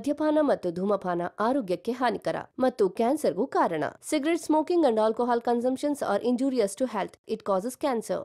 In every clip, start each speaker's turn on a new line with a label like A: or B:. A: ಮದ್ಯಪಾನ ಮತ್ತು ಧೂಮಪಾನ ಆರೋಗ್ಯಕ್ಕೆ ಹಾನಿಕರ ಮತ್ತು ಕ್ಯಾನ್ಸರ್ಗೂ ಕಾರಣ cigarette
B: smoking and alcohol consumptions are injurious to health it causes cancer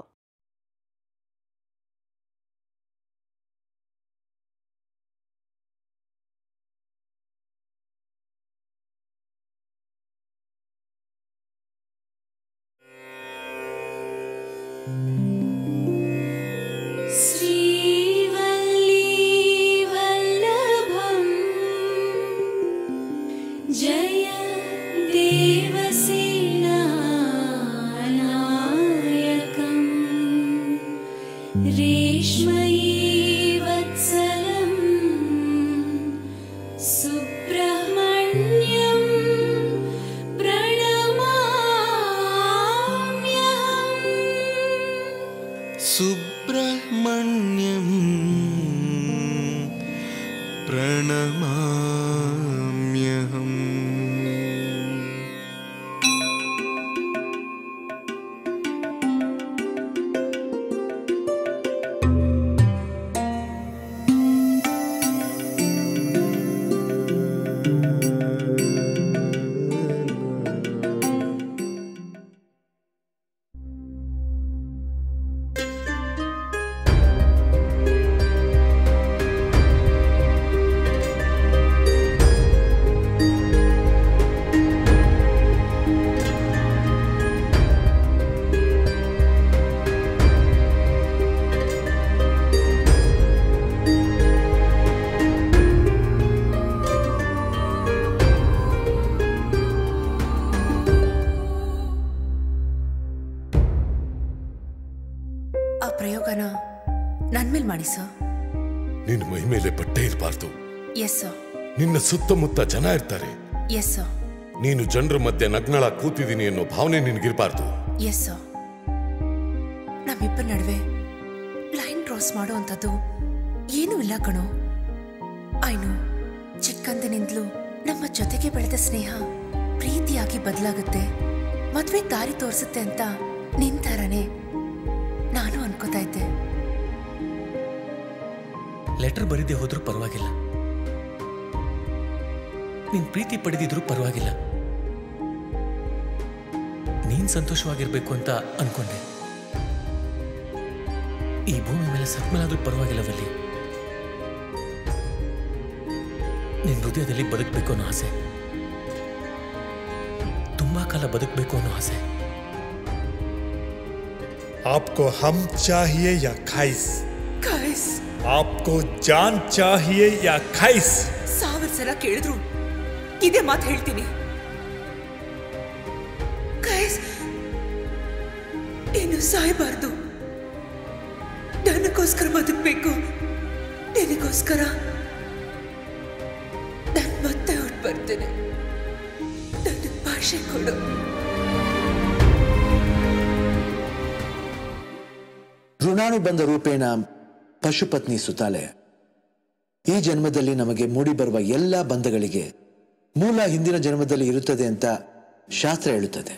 C: ಸುತ್ತಮುತ್ತ ಜನ ಇರ್ತಾರೆ ನೀನು ಜನರ ಮಧ್ಯೆ ನಗ್ನಳ ಕೂತಿದ್ದೀನಿ ಅನ್ನೋ ಭಾವನೆ ನಿನಗಿರಬಾರ್ದು
A: ನಮ್ಮಿಬ್ಬರ ನಡುವೆ ಲೈನ್ ಕ್ರಾಸ್ ಮಾಡುವಂಥದ್ದು ಏನೂ ಇಲ್ಲ ಕಣೋ ಐನು ಚಿಕ್ಕಂದಿನಿಂದಲೂ ನಮ್ಮ ಜೊತೆಗೆ ಬೆಳೆದ ಸ್ನೇಹ ಪ್ರೀತಿಯಾಗಿ ಬದಲಾಗುತ್ತೆ ಮದುವೆ ದಾರಿ ತೋರಿಸುತ್ತೆ ಅಂತ ನಿನ್ ನಿಂತಾರನೆ ನಾನು ಅನ್ಕೋತಾ ಇದ್ದೆ
D: ಲೆಟರ್ ಬರೀದೇ ಹೋದ್ರೂ ಪರವಾಗಿಲ್ಲ ನಿನ್ ಪ್ರೀತಿ ಪಡೆದಿದ್ರು ಪರವಾಗಿಲ್ಲ ನೀನ್ ಸಂತೋಷವಾಗಿ ಇರ್ಬೇಕು ಅಂತ ಅನ್ಕೊಂಡೆ ಈ ಭೂಮಿ ಮೇಲೆ ಸತ್ತೇನಾದರೂ ಪರವಾಗಿಲ್ಲವಲ್ಲಿ ನನ್ನ ದುಡಿಯದಲ್ಲಿ ಬೆದಕ್ಕೆಬೇಕು ಅನ್ನೋ ಆಸೆ ತುಂಬಾ ಕಾಲ ಬೆದಕ್ಕೆಬೇಕು
E: ಅನ್ನೋ ಆಸೆ ಆಪ್ಕೋ ಹಮ್ ಚಾಹಿಯೇ ಯಾ ಖೈಸ್ ಖೈಸ್ ಆಪ್ಕೋ ಜಾನ್ ಚಾಹಿಯೇ ಯಾ ಖೈಸ್
A: ಸಾವರ್ಸರ ಕೇಳಿದು ಇದೇ ಮಾತು ಹೇಳ್ತೀನಿ ಇನ್ನು ಸಾಯಬಾರ್ದು ನನಗೋಸ್ಕರ ಬದುಕಬೇಕು ನಿನಗೋಸ್ಕರ ನಾನು ಮತ್ತೆ ಹೊಟ್ಟು ಬರ್ತೇನೆ ನನ್ನ ಭಾಷೆ ಕೊಡು
D: ಋಣಾಣು ಬಂದ ರೂಪೇಣ ಪಶುಪತ್ನಿ ಸುತಾಲೆ ಈ ಜನ್ಮದಲ್ಲಿ ನಮಗೆ ಮೂಡಿ ಬರುವ ಎಲ್ಲ ಬಂಧಗಳಿಗೆ ಮೂಲ ಹಿಂದಿನ ಜನ್ಮದಲ್ಲಿ ಇರುತ್ತದೆ ಅಂತ ಶಾಸ್ತ್ರ ಹೇಳುತ್ತದೆ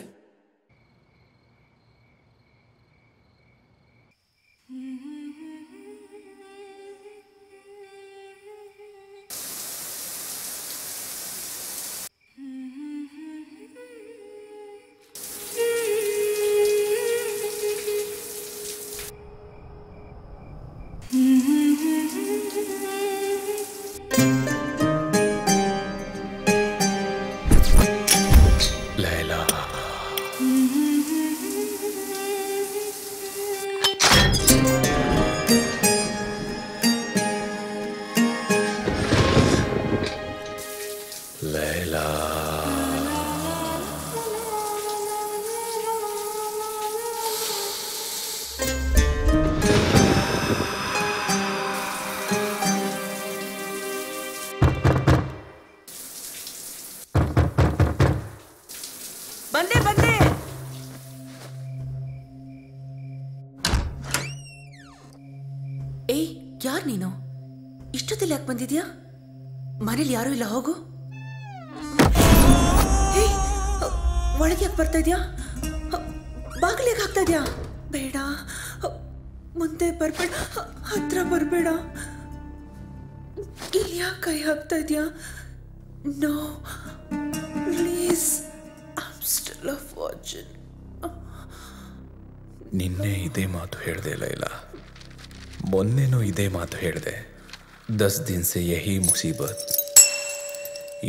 D: दस दिन से यही ಮುಸೀಬತ್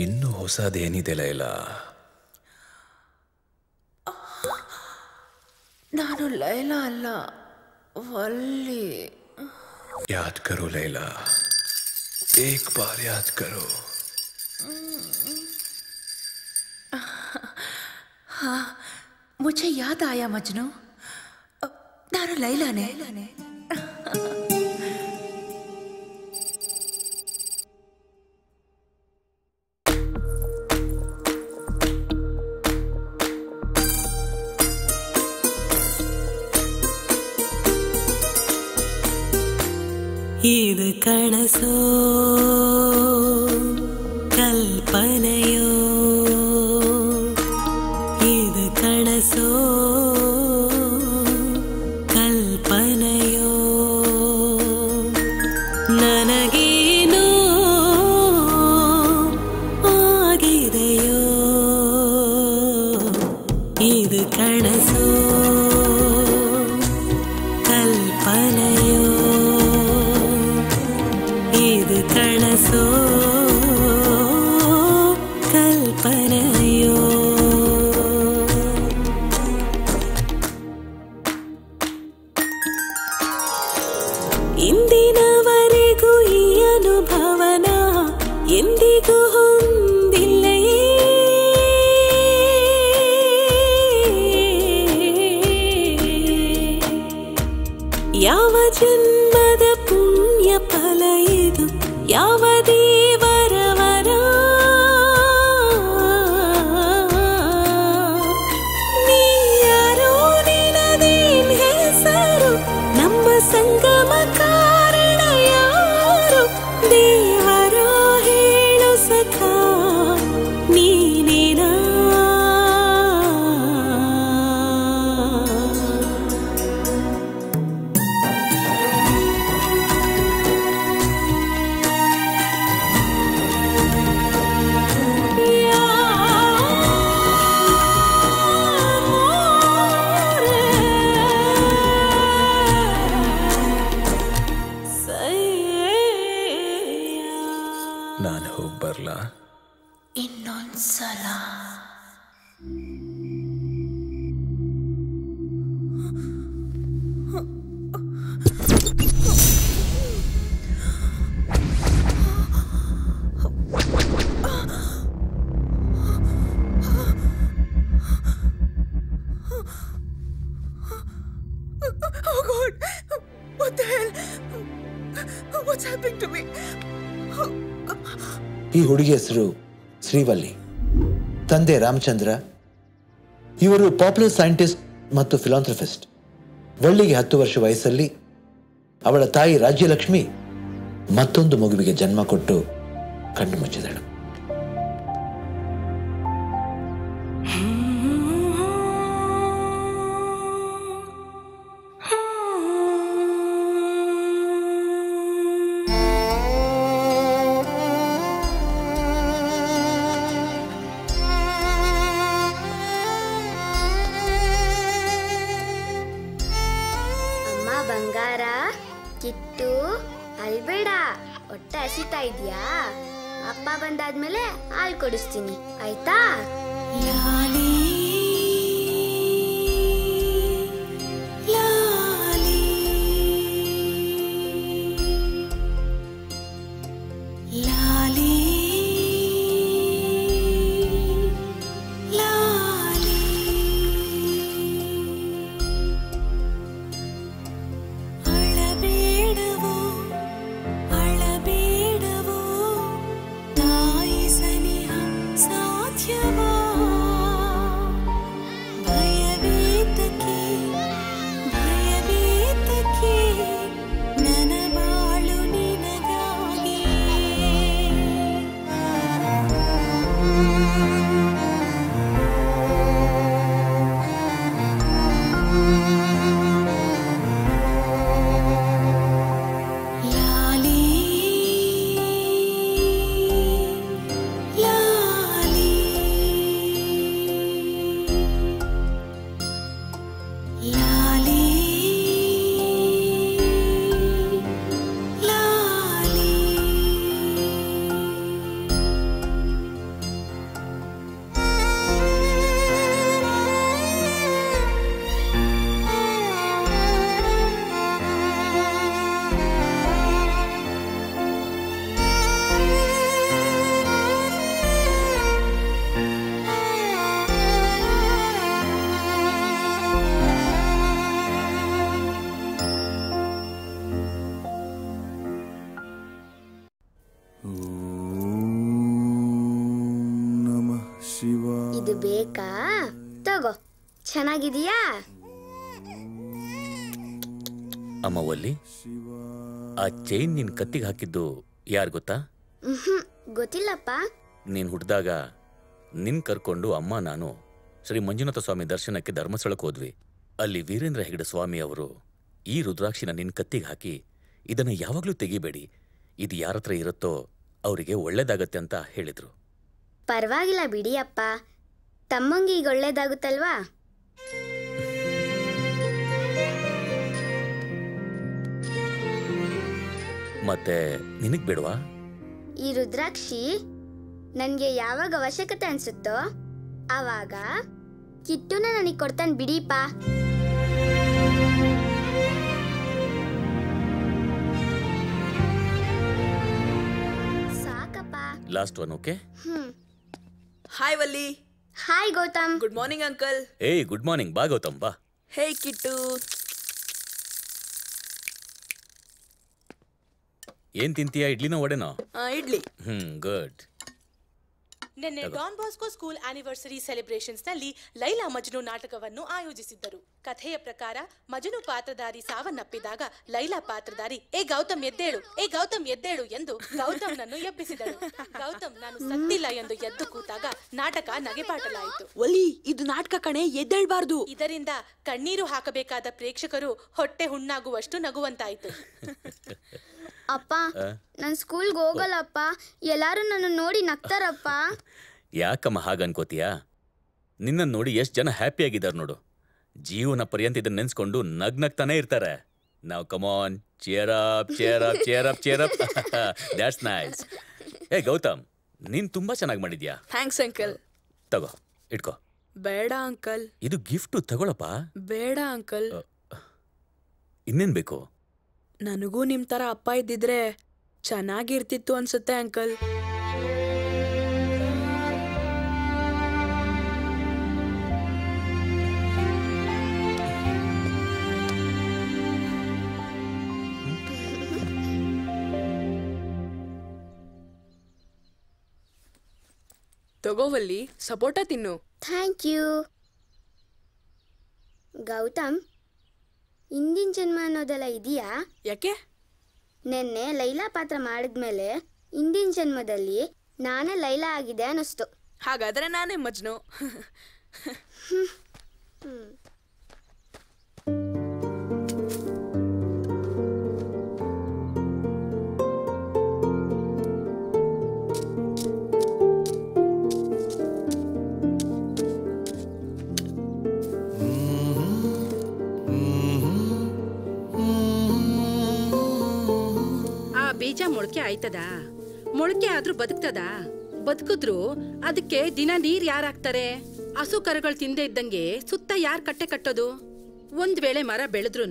D: ಇನ್ನು ಹೊಸದೇನಿದೆ लैला
A: ನಾನು ಲೈಲಾ ಅಲ್ಲ ವಲ್ಲಿ
C: याद करो लैला एक बार याद करो
A: हाँ मुझे याद आया मजनू नानू लैला ने लैला ने
F: இது கணசோ கல்பனை
D: ರಾಮಚಂದ್ರ ಇವರು ಪಾಪ್ಯುಲರ್ ಸೈಂಟಿಸ್ಟ್ ಮತ್ತು ಫಿಲಾಂಥ್ರಫಿಸ್ಟ್ ಬೆಳ್ಳಿಗೆ ಹತ್ತು ವರ್ಷ ವಯಸ್ಸಲ್ಲಿ ಅವಳ ತಾಯಿ ರಾಜ್ಯಲಕ್ಷ್ಮಿ ಮತ್ತೊಂದು ಮಗುವಿಗೆ ಜನ್ಮ ಕೊಟ್ಟು ಕಣ್ಣು ಮುಚ್ಚಿದಳು ಆ ಚೈನ್ ನಿನ್ ಕತ್ತಿಗೆ ಹಾಕಿದ್ದು ಯಾರ್ ಗೊತ್ತಾ ಗೊತ್ತಿಲ್ಲಪ್ಪ ನೀನ್ ಹುಟ್ಟಿದಾಗ ನಿನ್ ಕರ್ಕೊಂಡು ಅಮ್ಮ ನಾನು ಶ್ರೀ ಮಂಜುನಾಥ ಸ್ವಾಮಿ ದರ್ಶನಕ್ಕೆ ಧರ್ಮಸ್ಥಳಕ್ಕೆ ಹೋದ್ವಿ ಅಲ್ಲಿ ವೀರೇಂದ್ರ ಹೆಗಡೆ ಸ್ವಾಮಿ ಅವರು ಈ ರುದ್ರಾಕ್ಷಿನ ನಿನ್ ಕತ್ತಿಗೆ ಹಾಕಿ ಇದನ್ನ ಯಾವಾಗ್ಲೂ ತೆಗಿಬೇಡಿ ಇದು ಯಾರತ್ರ ಇರುತ್ತೋ ಅವರಿಗೆ ಒಳ್ಳೇದಾಗತ್ತೆ ಅಂತ ಹೇಳಿದ್ರು
G: ಪರವಾಗಿಲ್ಲ ಬಿಡಿಯಪ್ಪ ತಮ್ಮಂಗೆ ಈಗ ಒಳ್ಳೇದಾಗುತ್ತಲ್ವಾ
D: ಮತ್ತೆ ನಿನಗ್ ಬಿಡವಾ
G: ಈ ರುದ್ರಾಕ್ಷಿ ನನಗೆ ಯಾವಾಗ ಅವಶ್ಯಕತೆ ಅನ್ಸುತ್ತೋ ಆವಾಗ ಕಿಟ್ಟುನ ನನಗೆ ಕೊಡ್ತಾನೆ ಬಿಡೀಪ
D: ಸಾಕಪ್ಪ last one okay
G: hmm hi Valli hi Gautam good morning uncle
D: ಏಯ್ ಗುಡ್ ಮಾರ್ನಿಂಗ್ ಬಾ ಗೌತಮ್ ಬಾ ಹೇ ಕಿಟ್ಟು ಏನ್ ತಿಂತೀಯ ಇಡ್ಲಿನೋ ಒಡೆನೋ ಇಡ್ಲಿ ಹ್ಮ್ ಗುಡ್
H: ನಿನ್ನೆ Don Bosco school anniversary celebrations ನಲ್ಲಿ ಲೈಲಾ ಮಜ್ನು ನಾಟಕವನ್ನು ಆಯೋಜಿಸಿದ್ದರು ಕಥೆಯ ಪ್ರಕಾರ ಮಜನು ಪಾತ್ರಧಾರಿ ಸಾವನ್ನಪ್ಪಿದಾಗ ಲೈಲಾ ಪಾತ್ರಧಾರಿ ಏ ಗೌತಮ್ ಎದ್ದೇಳು ಏ ಗೌತಮ್ ಎದ್ದೇಳು ಎಂದು ಗೌತಮ್ನನ್ನು ಎಬ್ಬಿಸಿದಳು ಗೌತಮ್ ನಾನು ಸತ್ತಿಲ್ಲ ಎಂದು ಎದ್ದು ಕೂತಾಗ ನಾಟಕ ನಗೆಪಾಟಲಾಯಿತು ಒಲಿ ಇದು ನಾಟಕ ಕಣೆ ಎದ್ದೇಳ್ಬಾರ್ದು ಇದರಿಂದ ಕಣ್ಣೀರು ಹಾಕಬೇಕಾದ ಪ್ರೇಕ್ಷಕರು ಹೊಟ್ಟೆ ಹುಣ್ಣಾಗುವಷ್ಟು ನಗುವಂತಾಯಿತು
G: ಅಪ್ಪ ನನ್ ಸ್ಕೂಲ್ ಹೋಗಲ್ಲಪ್ಪ ಎಲ್ಲರೂ ನನ್ನ ನೋಡಿ ನಗ್ತಾರಪ್ಪ
D: ಯಾಕಮ್ಮ ಹಾಗನ್ಕೋತಿಯಾ ನಿನ್ನ ನೋಡಿ ಎಷ್ಟು ಜನ ಆಗಿದ್ದಾರೆ ನೋಡು ಜೀವನ ಪರ್ಯಂತ ಇದನ್ನ ನೆನ್ಸ್ಕೊಂಡು ನಗ್ನಗ್ತಾನೆ ಇರ್ತಾರೆ ನಾವು come on cheer up cheer up cheer up cheer up that's nice ಏ ಗೌತಮ್ ನೀನ್ ತುಂಬಾ ಚೆನ್ನಾಗಿ ಮಾಡಿದ್ಯಾ
H: ಥ್ಯಾಂಕ್ಸ್ ಅಂಕಲ್
D: ತಗೋ ಇಟ್ಕೋ
H: ಬೇಡ ಅಂಕಲ್
D: ಇದು ಗಿಫ್ಟ್ ತಗೊಳಪ್ಪ
H: ಬೇಡ ಅಂಕಲ್ ಇನ್ನೇನ್ ಬೇಕು ನನಗೂ ನಿಮ್ ತರ ಅಪ್ಪ ಇದ್ದಿದ್ರೆ ಚೆನ್ನಾಗಿರ್ತಿತ್ತು ಅನ್ಸುತ್ತೆ ಅಂಕಲ್
B: ತಗೋವಲ್ಲಿ ಸಪೋಟ ತಿನ್ನು
G: ಥ್ಯಾಂಕ್ ಯು ಗೌತಮ್ ಇಂದಿನ ಜನ್ಮ ಅನ್ನೋದೆಲ್ಲ ಇದೆಯಾ ಯಾಕೆ ನಿನ್ನೆ ಲೈಲಾ ಪಾತ್ರ ಮಾಡಿದ್ಮೇಲೆ ಇಂದಿನ ಜನ್ಮದಲ್ಲಿ ನಾನೇ ಲೈಲಾ ಆಗಿದೆ ಅನ್ನಿಸ್ತು ಹಾಗಾದರೆ ನಾನೇ ಮಜ್ನು ಹ್ಞೂ
B: ಸಾಯ್ತದ ಮೊಳಕೆ ಆದ್ರೂ ಬದುಕ್ತದ ಬದುಕಿದ್ರು ಅದಕ್ಕೆ ದಿನ ನೀರ್ ಯಾರಾಗ್ತಾರೆ ಹಸು ಕರುಗಳು ತಿಂದೆ ಇದ್ದಂಗೆ ಸುತ್ತ ಯಾರ್ ಕಟ್ಟೆ ಕಟ್ಟೋದು ಒಂದ್ ವೇಳೆ ಮರ ಬೆಳೆದ್ರು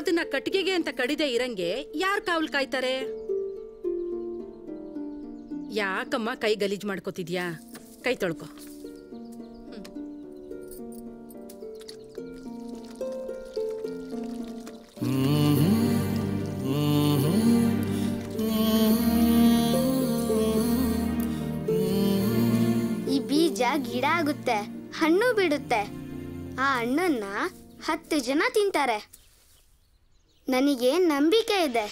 B: ಅದನ್ನ ಕಟ್ಟಿಗೆಗೆ ಅಂತ ಕಡಿದೆ ಇರಂಗೆ ಯಾರ್ ಕಾವಲ್ ಕಾಯ್ತಾರೆ ಯಾಕಮ್ಮ ಕೈ ಗಲೀಜ್ ಮಾಡ್ಕೋತಿದ್ಯಾ ಕೈ ತೊಳ್ಕೊ
G: ಹಣ್ಣು ಬಿಡುತ್ತೆ ಆ ಹಣ್ಣನ್ನ ಹತ್ತು ಜನ ತಿಂತಾರೆ ನನಗೆ ನಂಬಿಕೆ ಇದೆ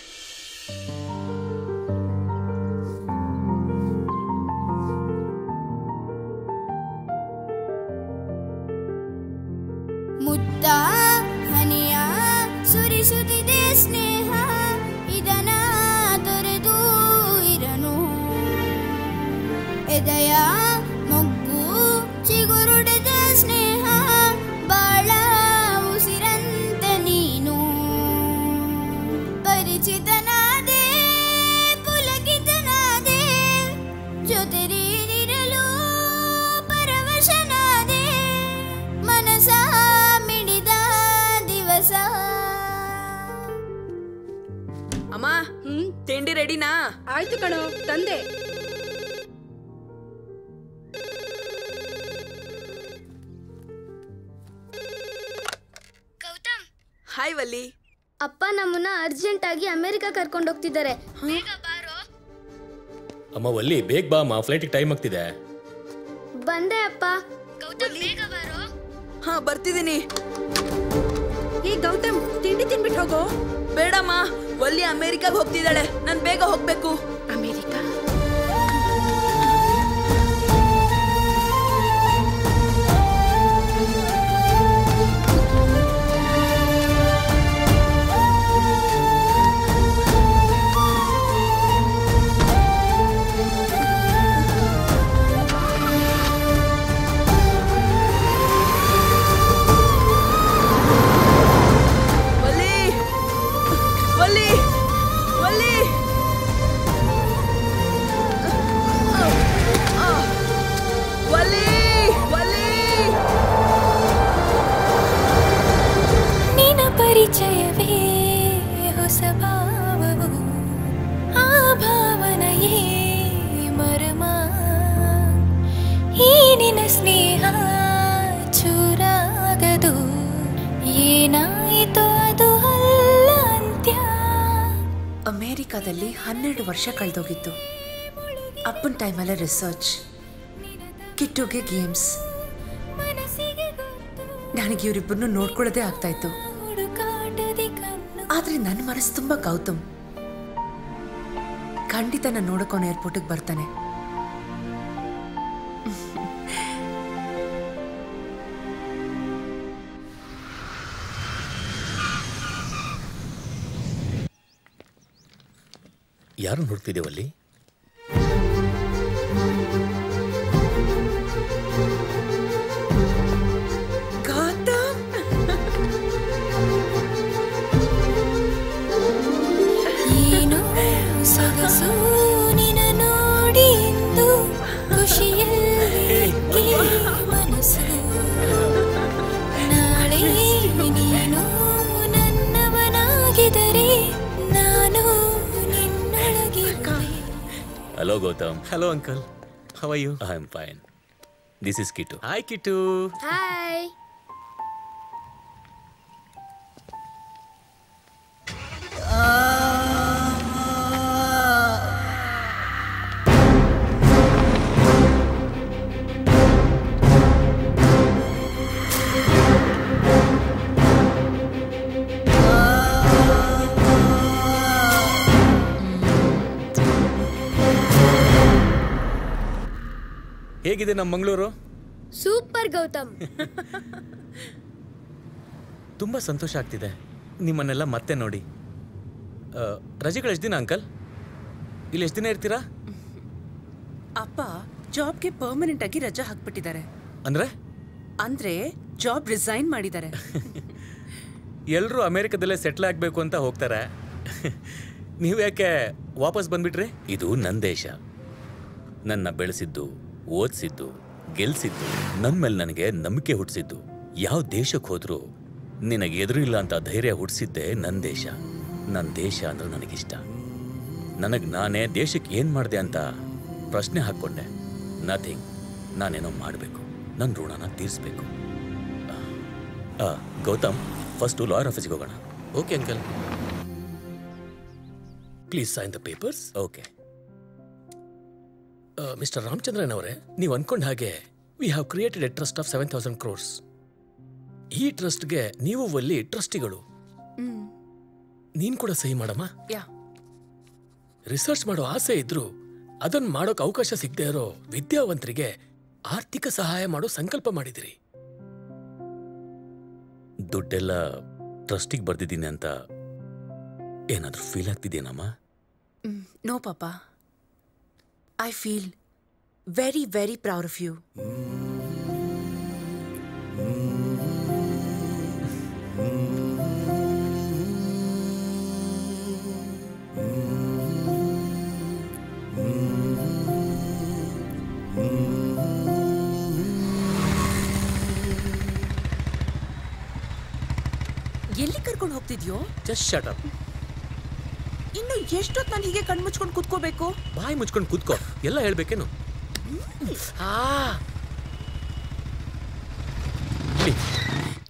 G: ಬರ್ತಿದ್ದಾರೆ
D: ಅಮ್ಮ ಒಲ್ಲಿ ಬೇಗ ಬಾ ಅಮ್ಮ ಫ್ಲೈಟಿಗೆ ಟೈಮ್ ಆಗ್ತಿದೆ
G: ಬಂದೆ ಅಪ್ಪ ಹಾ ಬರ್ತಿದ್ದೀನಿ ಈ ಗೌತಮ್ ತಿಂಡಿ ತಿನ್ಬಿಟ್ಟು ಹೋಗೋ ಬೇಡಮ್ಮ
A: ಒಲ್ಲಿ ಅಮೇರಿಕಾಗ ಹೋಗ್ತಿದ್ದಾಳೆ ನಾನು ಬೇಗ ಹೋಗ್ಬೇಕು ಅಮೆರಿಕಾದಲ್ಲಿ ಹನ್ನೆರಡು ವರ್ಷ ಕಳೆದೋಗಿತ್ತು ಅಪ್ಪನ ಟೈಮಲ್ಲಿ ರಿಸರ್ಚ್ ಕಿಟ್ಟುಗೆ ಗೇಮ್ಸ್ ನನಗೆ ಇವರಿಬ್ಬರನ್ನು ನೋಡ್ಕೊಳ್ಳೋದೇ ಆಗ್ತಾಯಿತ್ತು ಆದರೆ ನನ್ನ ಮನಸ್ಸು ತುಂಬ ಗೌತಮ್ ಖಂಡಿತ ನಾನು ನೋಡೋಕೋನ ಬರ್ತಾನೆ
D: ಯಾರನ್ನು ಹುಡುಕ್ತಿದ್ದೇವಲ್ಲಿ Gautam. Hello, uncle. How are you? I am fine. This is Kittu. Hi, Kittu. Hi. ಹೇಗಿದೆ ನಮ್ಮ ಮಂಗಳೂರು
G: ಸೂಪರ್ ಗೌತಮ್
D: ತುಂಬಾ ಸಂತೋಷ ಆಗ್ತಿದೆ ನಿಮ್ಮನ್ನೆಲ್ಲ ಮತ್ತೆ ನೋಡಿ ರಜೆಗಳು ಎಷ್ಟು ದಿನ ಅಂಕಲ್ ಇಲ್ಲಿ ಎಷ್ಟು ದಿನ ಇರ್ತೀರಾ ಅಪ್ಪ
A: ಜಾಬ್ಗೆ ಪರ್ಮನೆಂಟ್ ಆಗಿ ರಜಾ ಹಾಕ್ಬಿಟ್ಟಿದ್ದಾರೆ ಅಂದ್ರೆ ಅಂದ್ರೆ ಜಾಬ್ ರಿಸೈನ್ ಮಾಡಿದ್ದಾರೆ
D: ಎಲ್ಲರೂ ಅಮೆರಿಕದಲ್ಲೇ ಸೆಟ್ಲ್ ಆಗಬೇಕು ಅಂತ ಹೋಗ್ತಾರೆ ನೀವು ಯಾಕೆ ವಾಪಸ್ ಬಂದ್ಬಿಟ್ರಿ ಇದು ನನ್ನ ದೇಶ ನನ್ನ ಬೆಳೆಸಿದ್ದು ಓದಿಸಿದ್ದು ಗೆಲ್ಸಿದ್ದು ನನ್ನ ಮೇಲೆ ನನಗೆ ನಂಬಿಕೆ ಹುಟ್ಟಿಸಿದ್ದು ಯಾವ ದೇಶಕ್ಕೆ ಹೋದರೂ ನಿನಗೆ ಎದುರಿಲ್ಲ ಅಂತ ಧೈರ್ಯ ಹುಟ್ಟಿಸಿದ್ದೆ ನನ್ನ ದೇಶ ನನ್ನ ದೇಶ ಅಂದ್ರೆ ನನಗಿಷ್ಟ ನನಗೆ ನಾನೇ ದೇಶಕ್ಕೆ ಏನು ಮಾಡಿದೆ ಅಂತ ಪ್ರಶ್ನೆ ಹಾಕ್ಕೊಂಡೆ ನಥಿಂಗ್ ನಾನೇನೋ ಮಾಡಬೇಕು ನನ್ನ ಋಣನ ತೀರಿಸ್ಬೇಕು ಗೌತಮ್ ಫಸ್ಟು ಲಾಯರ್ ಆಫೀಸ್ಗೆ ಹೋಗೋಣ okay uncle please sign the papers okay mister Ramachandran ಅವರೇ ನೀವು ಅನ್ಕೊಂಡ ಹಾಗೆ we have created a trust of seven thousand crores ಈ ಟ್ರಸ್ಟ್ಗೆ ನೀವು ಒಲ್ಲಿ ಟ್ರಸ್ಟಿಗಳು ನೀನ್ ಕೂಡ ಸಹಿ ಮಾಡಮ್ಮ ರಿಸರ್ಚ್ ಮಾಡೋ ಆಸೆ ಇದ್ರೂ ಅದನ್ನ ಮಾಡೋಕೆ ಅವಕಾಶ ಸಿಗದೆ ಇರೋ ವಿದ್ಯಾವಂತರಿಗೆ ಆರ್ಥಿಕ ಸಹಾಯ ಮಾಡೋ ಸಂಕಲ್ಪ ಮಾಡಿದಿರಿ ದುಡ್ಡೆಲ್ಲ ಟ್ರಸ್ಟಿಗೆ ಬರ್ದಿದ್ದೀನಿ ಅಂತ ಏನಾದ್ರೂ ಫೀಲ್ ಆಗ್ತಿದೆಯೇನಮ್ಮ
A: ನೋ ಪಾಪಾ I feel very, very proud of you. ಎಲ್ಲಿ ಕರ್ಕೊಂಡು ಹೋಗ್ತಿದ್ಯೋ ಜಸ್ಟ್ ಶಟ್ ಅಪ್ ಇನ್ನು ಎಷ್ಟೊತ್ತು ನಾನು ಹೀಗೆ ಕಣ್ ಮುಚ್ಕೊಂಡು ಕುತ್ಕೋಬೇಕು
D: ಬಾಯಿ ಮುಚ್ಕೊಂಡು ಕುತ್ಕೋ ಎಲ್ಲ ಹೇಳ್ಬೇಕೇನು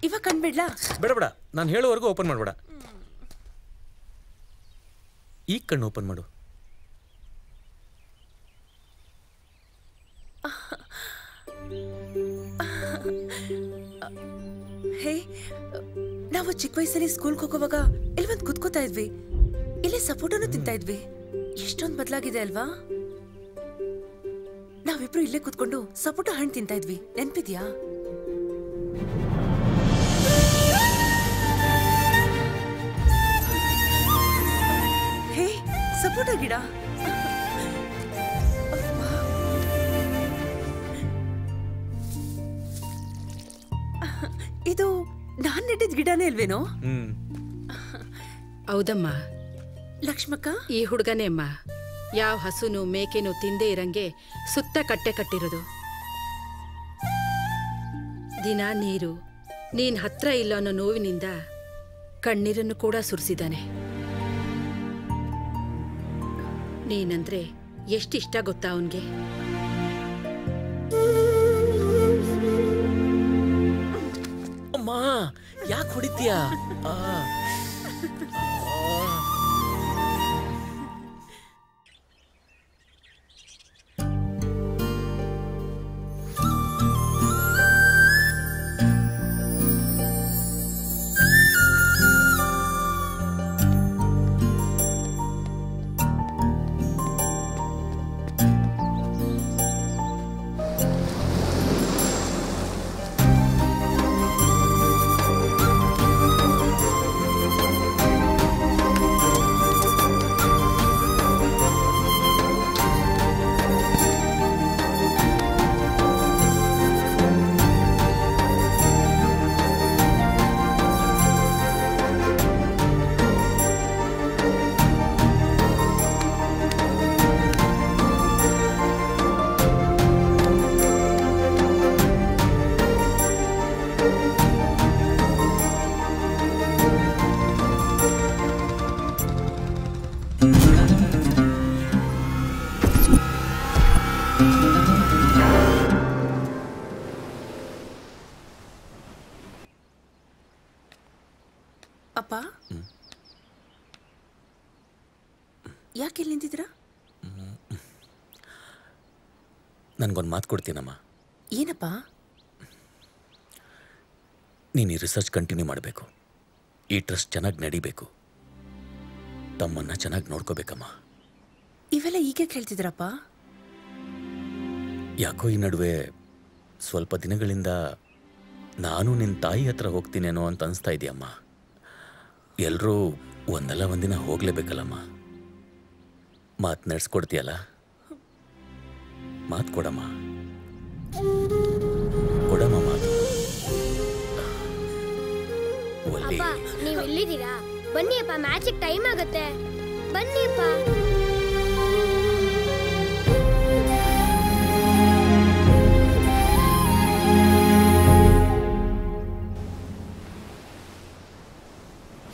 D: ಇವಾಗ ಬಿಡ್ಲಾ ಬೇಡ ನಾನು ಹೇಳೋವರೆಗೂ ಓಪನ್ ಮಾಡ್ಬೇಡ ಈಗ ಕಣ್ಣು ಓಪನ್ ಮಾಡು
A: ಹೇ ನಾವು ಚಿಕ್ಕ ವಯಸ್ಸಲ್ಲಿ ಸ್ಕೂಲ್ಗೆ ಹೋಗುವಾಗ ಇಲ್ಲಿ ಬಂದು ಕುತ್ಕೋತಾ ಇದ್ವಿ ಇಲ್ಲಿ ಸಪೋಟನು ತಿಂತಾ ಇದ್ವಿ ಎಷ್ಟೊಂದು ಬದಲಾಗಿದೆ ಅಲ್ವಾ ನಾವಿಬ್ರು ಇಲ್ಲೇ ಕುತ್ಕೊಂಡು ಸಪೋಟ ಹಣ್ಣು ತಿಂತಾ ಇದ್ವಿ ನೆನ್ಪಿದ್ಯಾ ಹೇ ಸಪೋಟ ಗಿಡ ಇದು ನಾನ್ ನೆಟ್ಟಿದ್ ಗಿಡನೇ ಇಲ್ವೇನೋ ಹೌದಮ್ಮ
B: ಲಕ್ಷ್ಮಕ್ಕ ಈ ಹುಡುಗನೇ ಅಮ್ಮ ಯಾವ ಹಸುನು ಮೇಕೆನು ತಿಂದೇ ಇರಂಗೆ ಸುತ್ತ ಕಟ್ಟೆ ಕಟ್ಟಿರೋದು ದಿನ ನೀರು ನೀನ್ ಹತ್ರ ಇಲ್ಲ ಅನ್ನೋ ನೋವಿನಿಂದ ಕಣ್ಣೀರನ್ನು ಕೂಡ ಸುರಿಸಿದ್ದಾನೆ ನೀನಂದ್ರೆ ಎಷ್ಟಿಷ್ಟ ಗೊತ್ತಾ ಅವನ್ಗೆ
D: ಯಾಕೆ ಹೊಡಿತೀಯ ಒಂದು ಮಾತು ಕೊಡ್ತೀನಮ್ಮ ಏನಪ್ಪ ನೀನು ಈ ರಿಸರ್ಚ್ ಕಂಟಿನ್ಯೂ ಮಾಡಬೇಕು ಈ ಟ್ರಸ್ಟ್ ಚೆನ್ನಾಗಿ ನಡಿಬೇಕು ತಮ್ಮನ್ನ ಚೆನ್ನಾಗಿ ನೋಡ್ಕೋಬೇಕಮ್ಮ
A: ಇವೆಲ್ಲ ಈಗ ಕೇಳ್ತಿದ್ರಪ್ಪ
D: ಯಾಕೋ ಈ ನಡುವೆ ಸ್ವಲ್ಪ ದಿನಗಳಿಂದ ನಾನು ನಿನ್ನ ತಾಯಿ ಹತ್ರ ಹೋಗ್ತೀನೇನೋ ಅಂತ ಅನಿಸ್ತಾ ಇದೆಯಮ್ಮ ಎಲ್ಲರೂ ಒಂದಲ್ಲ ಒಂದಿನ ಹೋಗ್ಲೇಬೇಕಲ್ಲಮ್ಮ ಮಾತು ನಡೆಸ್ಕೊಡ್ತೀಯಲ್ಲ ಮಾತು ಕೊಡಮ್ಮ ಕೊಡಮ್ಮ ಮಾತು
G: ನೀವು ಎಲ್ಲಿದ್ದೀರಾ ಬನ್ನಿ ಅಪ್ಪ ಮ್ಯಾಚಿಗೆ ಟೈಮ್ ಆಗುತ್ತೆ ಬನ್ನಿ ಅಪ್ಪ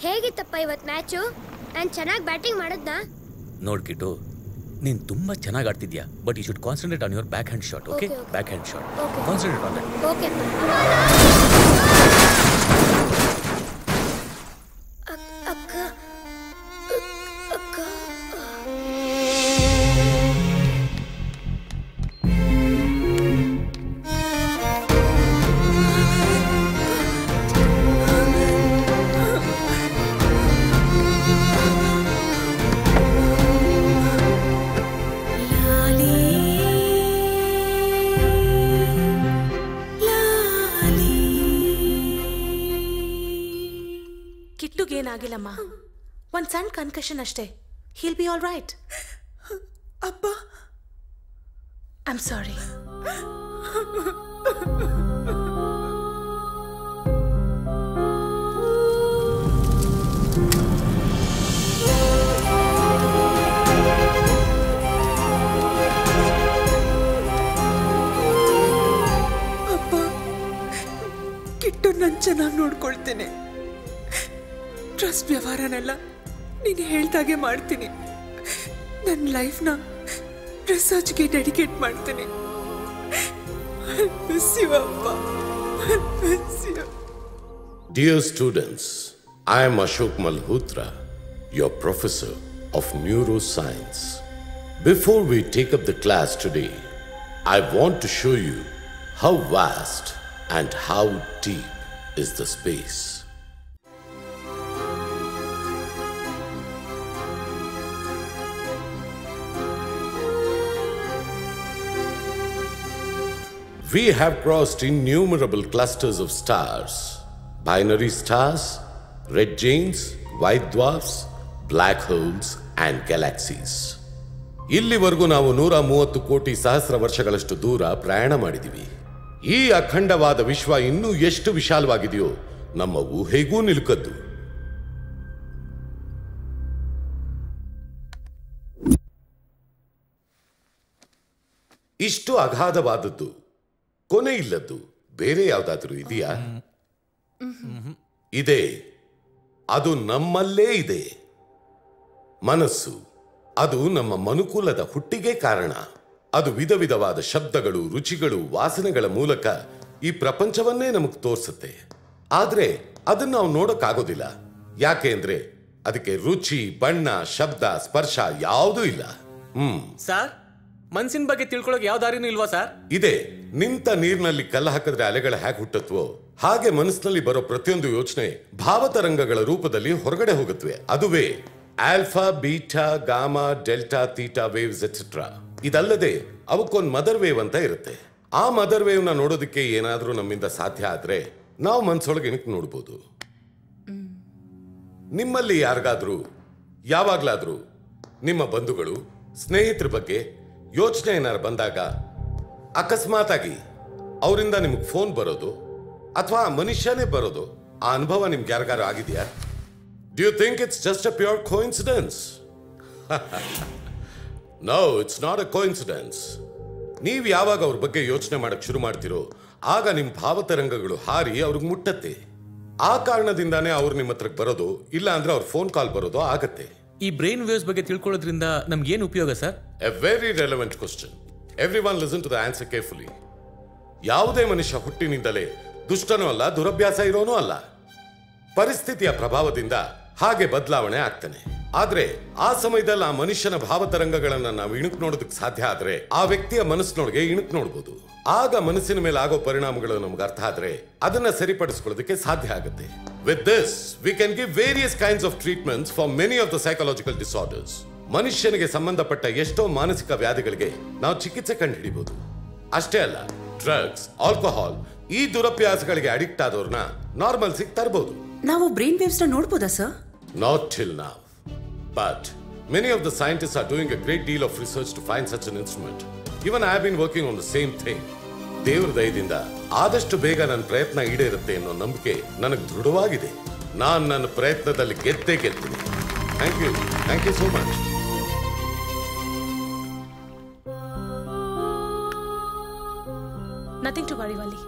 G: ಹೇಗಿತ್ತಪ್ಪ ಇವತ್ತು ಮ್ಯಾಚು ನಾನು ಚೆನ್ನಾಗಿ ಬ್ಯಾಟಿಂಗ್ ಮಾಡಿದ್ನಾ
D: ನೋಡ್ಕಿಟ್ಟು ನೀನು ತುಂಬ ಚೆನ್ನಾಗಿ ಆಡ್ತಿದ್ಯಾ but you should concentrate on your back hand shot okay back hand shot concentrate on
G: that
H: injection ಅಷ್ಟೇ ಹಿಲ್ ಬಿ ಆಲ್ ರೈಟ್ ಅಪ್ಪ ಐ ಆಮ್ ಸಾರಿ
A: ನಾನು ಚೆನ್ನಾಗಿ ನೋಡ್ಕೊಳ್ತೇನೆ ಟ್ರಸ್ಟ್ ವ್ಯವಹಾರನೆಲ್ಲ Dear students,
C: I am Ashok Malhotra, your professor of neuroscience. Before we take up the class today, I want to show you how vast and how deep is the space. We have crossed innumerable clusters of stars binary stars, red giants, white dwarfs, black holes and galaxies. ಇಲ್ಲಿವರೆಗೂ ನಾವು ನೂರ ಮೂವತ್ತು ಕೋಟಿ ಸಹಸ್ರ ವರ್ಷಗಳಷ್ಟು ದೂರ ಪ್ರಯಾಣ ಮಾಡಿದೀವಿ ಈ ಅಖಂಡವಾದ ವಿಶ್ವ ಇನ್ನೂ ಎಷ್ಟು ವಿಶಾಲವಾಗಿದೆಯೋ ನಮ್ಮ ಊಹೆಗೂ ನಿಲುಕದ್ದು ಇಷ್ಟು ಅಗಾಧವಾದದ್ದು ಕೊನೆ ಇಲ್ಲದ್ದು ಬೇರೆ ಯಾವ್ದಾದ್ರೂ ಇದೆಯಾ ಇದೆ ಅದು ನಮ್ಮಲ್ಲೇ ಇದೆ ಮನಸ್ಸು ಅದು ನಮ್ಮ ಮನುಕುಲದ ಹುಟ್ಟಿಗೆ ಕಾರಣ ಅದು ವಿಧ ವಿಧವಾದ ಶಬ್ದಗಳು ರುಚಿಗಳು ವಾಸನೆಗಳ ಮೂಲಕ ಈ ಪ್ರಪಂಚವನ್ನೇ ನಮಗೆ ತೋರಿಸುತ್ತೆ ಆದರೆ ಅದನ್ನ ನಾವು ನೋಡೋಕ್ಕಾಗೋದಿಲ್ಲ ಯಾಕೆ ಅಂದ್ರೆ ಅದಕ್ಕೆ ರುಚಿ ಬಣ್ಣ ಶಬ್ದ ಸ್ಪರ್ಶ ಯಾವುದೂ ಇಲ್ಲ ಹ್ಮ್ ಸರ್ ಮನ್ಸಿನ ಬಗ್ಗೆ ತಿಳ್ಕೊಳಕ್ ಯಾವ ದಾರಿನೂ ಇಲ್ವಾ ಸರ್ ಇದೆ ನಿಂತ ನೀರಿನಲ್ಲಿ ಕಲ್ಲ ಹಾಕಿದ್ರೆ ಅಲೆಗಳು ಹ್ಯಾಕ್ ಹುಟ್ಟತ್ವೋ ಹಾಗೆ ಮನಸ್ಸಿನಲ್ಲಿ ಬರೋ ಪ್ರತಿಯೊಂದು ಯೋಚನೆ ಭಾವತರಂಗಗಳ ರೂಪದಲ್ಲಿ ಹೊರಗಡೆ ಹೋಗುತ್ತವೆ ಅದುವೇ alpha beta gamma delta theta waves etcetera ಇದಲ್ಲದೆ ಅವಕ್ಕೊಂದು ಮದರ್ ವೇವ್ ಅಂತ ಇರುತ್ತೆ ಆ ಮದರ್ ವೇವ್ನ ನೋಡೋದಕ್ಕೆ ಏನಾದರೂ ನಮ್ಮಿಂದ ಸಾಧ್ಯ ಆದ್ರೆ ನಾವು ಮನ್ಸೊಳಗೆ ಇಣಕ್ ನೋಡ್ಬೋದು ನಿಮ್ಮಲ್ಲಿ ಯಾರಿಗಾದ್ರೂ ಯಾವಾಗ್ಲಾದ್ರೂ ನಿಮ್ಮ ಬಂಧುಗಳು ಸ್ನೇಹಿತರ ಬಗ್ಗೆ ಯೋಚನೆ ಏನಾರು ಬಂದಾಗ ಅಕಸ್ಮಾತಾಗಿ ಅವರಿಂದ ನಿಮಗೆ ಫೋನ್ ಬರೋದು ಅಥವಾ ಮನುಷ್ಯನೇ ಬರೋದು ಆ ಅನುಭವ ನಿಮ್ಗೆ ಯಾರಿಗಾರು ಆಗಿದೆಯಾ do you think it's just a pure coincidence no it's not a coincidence ನೀವು ಯಾವಾಗ ಅವ್ರ ಬಗ್ಗೆ ಯೋಚನೆ ಮಾಡೋಕೆ ಶುರು ಮಾಡ್ತಿರೋ ಆಗ ನಿಮ್ಮ ಭಾವತರಂಗಗಳು ಹಾರಿ ಅವ್ರಿಗೆ ಮುಟ್ಟತ್ತೆ ಆ ಕಾರಣದಿಂದಾನೇ ಅವ್ರು ನಿಮ್ಮ ಹತ್ರಕ್ಕೆ ಬರೋದು ಇಲ್ಲ ಅಂದ್ರೆ ಅವ್ರ ಫೋನ್ ಕಾಲ್ ಬರೋದು ಆಗತ್ತೆ ಈ ಬ್ರೈನ್ ವೇವ್ಸ್ ಬಗ್ಗೆ ತಿಳ್ಕೊಳ್ಳೋದ್ರಿಂದ ಏನು ಉಪಯೋಗ sir a very relevant question every one listen to the answer carefully ಯಾವುದೇ ಮನುಷ್ಯ ಹುಟ್ಟಿನಿಂದಲೇ ದುಷ್ಟನೂ ಅಲ್ಲ ದುರಭ್ಯಾಸ ಇರೋನು ಅಲ್ಲ ಪರಿಸ್ಥಿತಿಯ ಪ್ರಭಾವದಿಂದ ಹಾಗೆ ಬದಲಾವಣೆ ಆಗ್ತಾನೆ ಆದ್ರೆ ಆ ಸಮಯದಲ್ಲಿ ಆ ಮನುಷ್ಯನ ಭಾವತರಂಗಗಳನ್ನ ನಾವು ಇಣುಕ್ ನೋಡೋದಕ್ಕೆ ಸಾಧ್ಯ ಆದ್ರೆ ಆ ವ್ಯಕ್ತಿಯ ಮನಸ್ಸಿನೊಳಗೆ ಇಣುಕ್ ನೋಡ್ಬೋದು ಆಗ ಮನಸ್ಸಿನ ಮೇಲೆ ಆಗೋ ಪರಿಣಾಮಗಳು ನಮ್ಗೆ ಅರ್ಥ ಆದ್ರೆ ಅದನ್ನ ಸರಿಪಡಿಸ್ಕೊಳ್ಳೋದಕ್ಕೆ ಸಾಧ್ಯ ಆಗುತ್ತೆ with this we can give various kinds of treatments for many of the psychological disorders ಮನುಷ್ಯನಿಗೆ ಸಂಬಂಧಪಟ್ಟ ಎಷ್ಟೋ ಮಾನಸಿಕ ವ್ಯಾಧಿಗಳಿಗೆ ನಾವು ಚಿಕಿತ್ಸೆ ಕಂಡು ಹಿಡಿಬಹುದು ಅಷ್ಟೇ ಅಲ್ಲ ಡ್ರಗ್ಸ್ ಆಲ್ಕೋಹಾಲ್ ಈ ದುರಭ್ಯಾಸಗಳಿಗೆ ಅಡಿಕ್ಟ್ ಆದವ್ರನ್ನ ನಾರ್ಮಲ್ ಸಿಗ್ ತರಬಹುದು
A: ನಾವು ಬ್ರೈನ್ ವೇವ್ಸ್ ನೋಡ್ಬೋದಾ sir
C: not till now but many of the scientist are doing a great deal of research to find such an instrument even I been working on the same thing ದೇವ್ರ ದಯದಿಂದ ಆದಷ್ಟು ಬೇಗ ನನ್ನ ಪ್ರಯತ್ನ ಈಡೇರುತ್ತೆ ಅನ್ನೋ ನಂಬಿಕೆ ನನಗೆ ದೃಢವಾಗಿದೆ ನಾನು ನನ್ನ ಪ್ರಯತ್ನದಲ್ಲಿ ಗೆದ್ದೇ ಗೆಲ್ತೀನಿ thank you thank you so much
H: nothing to worry Valli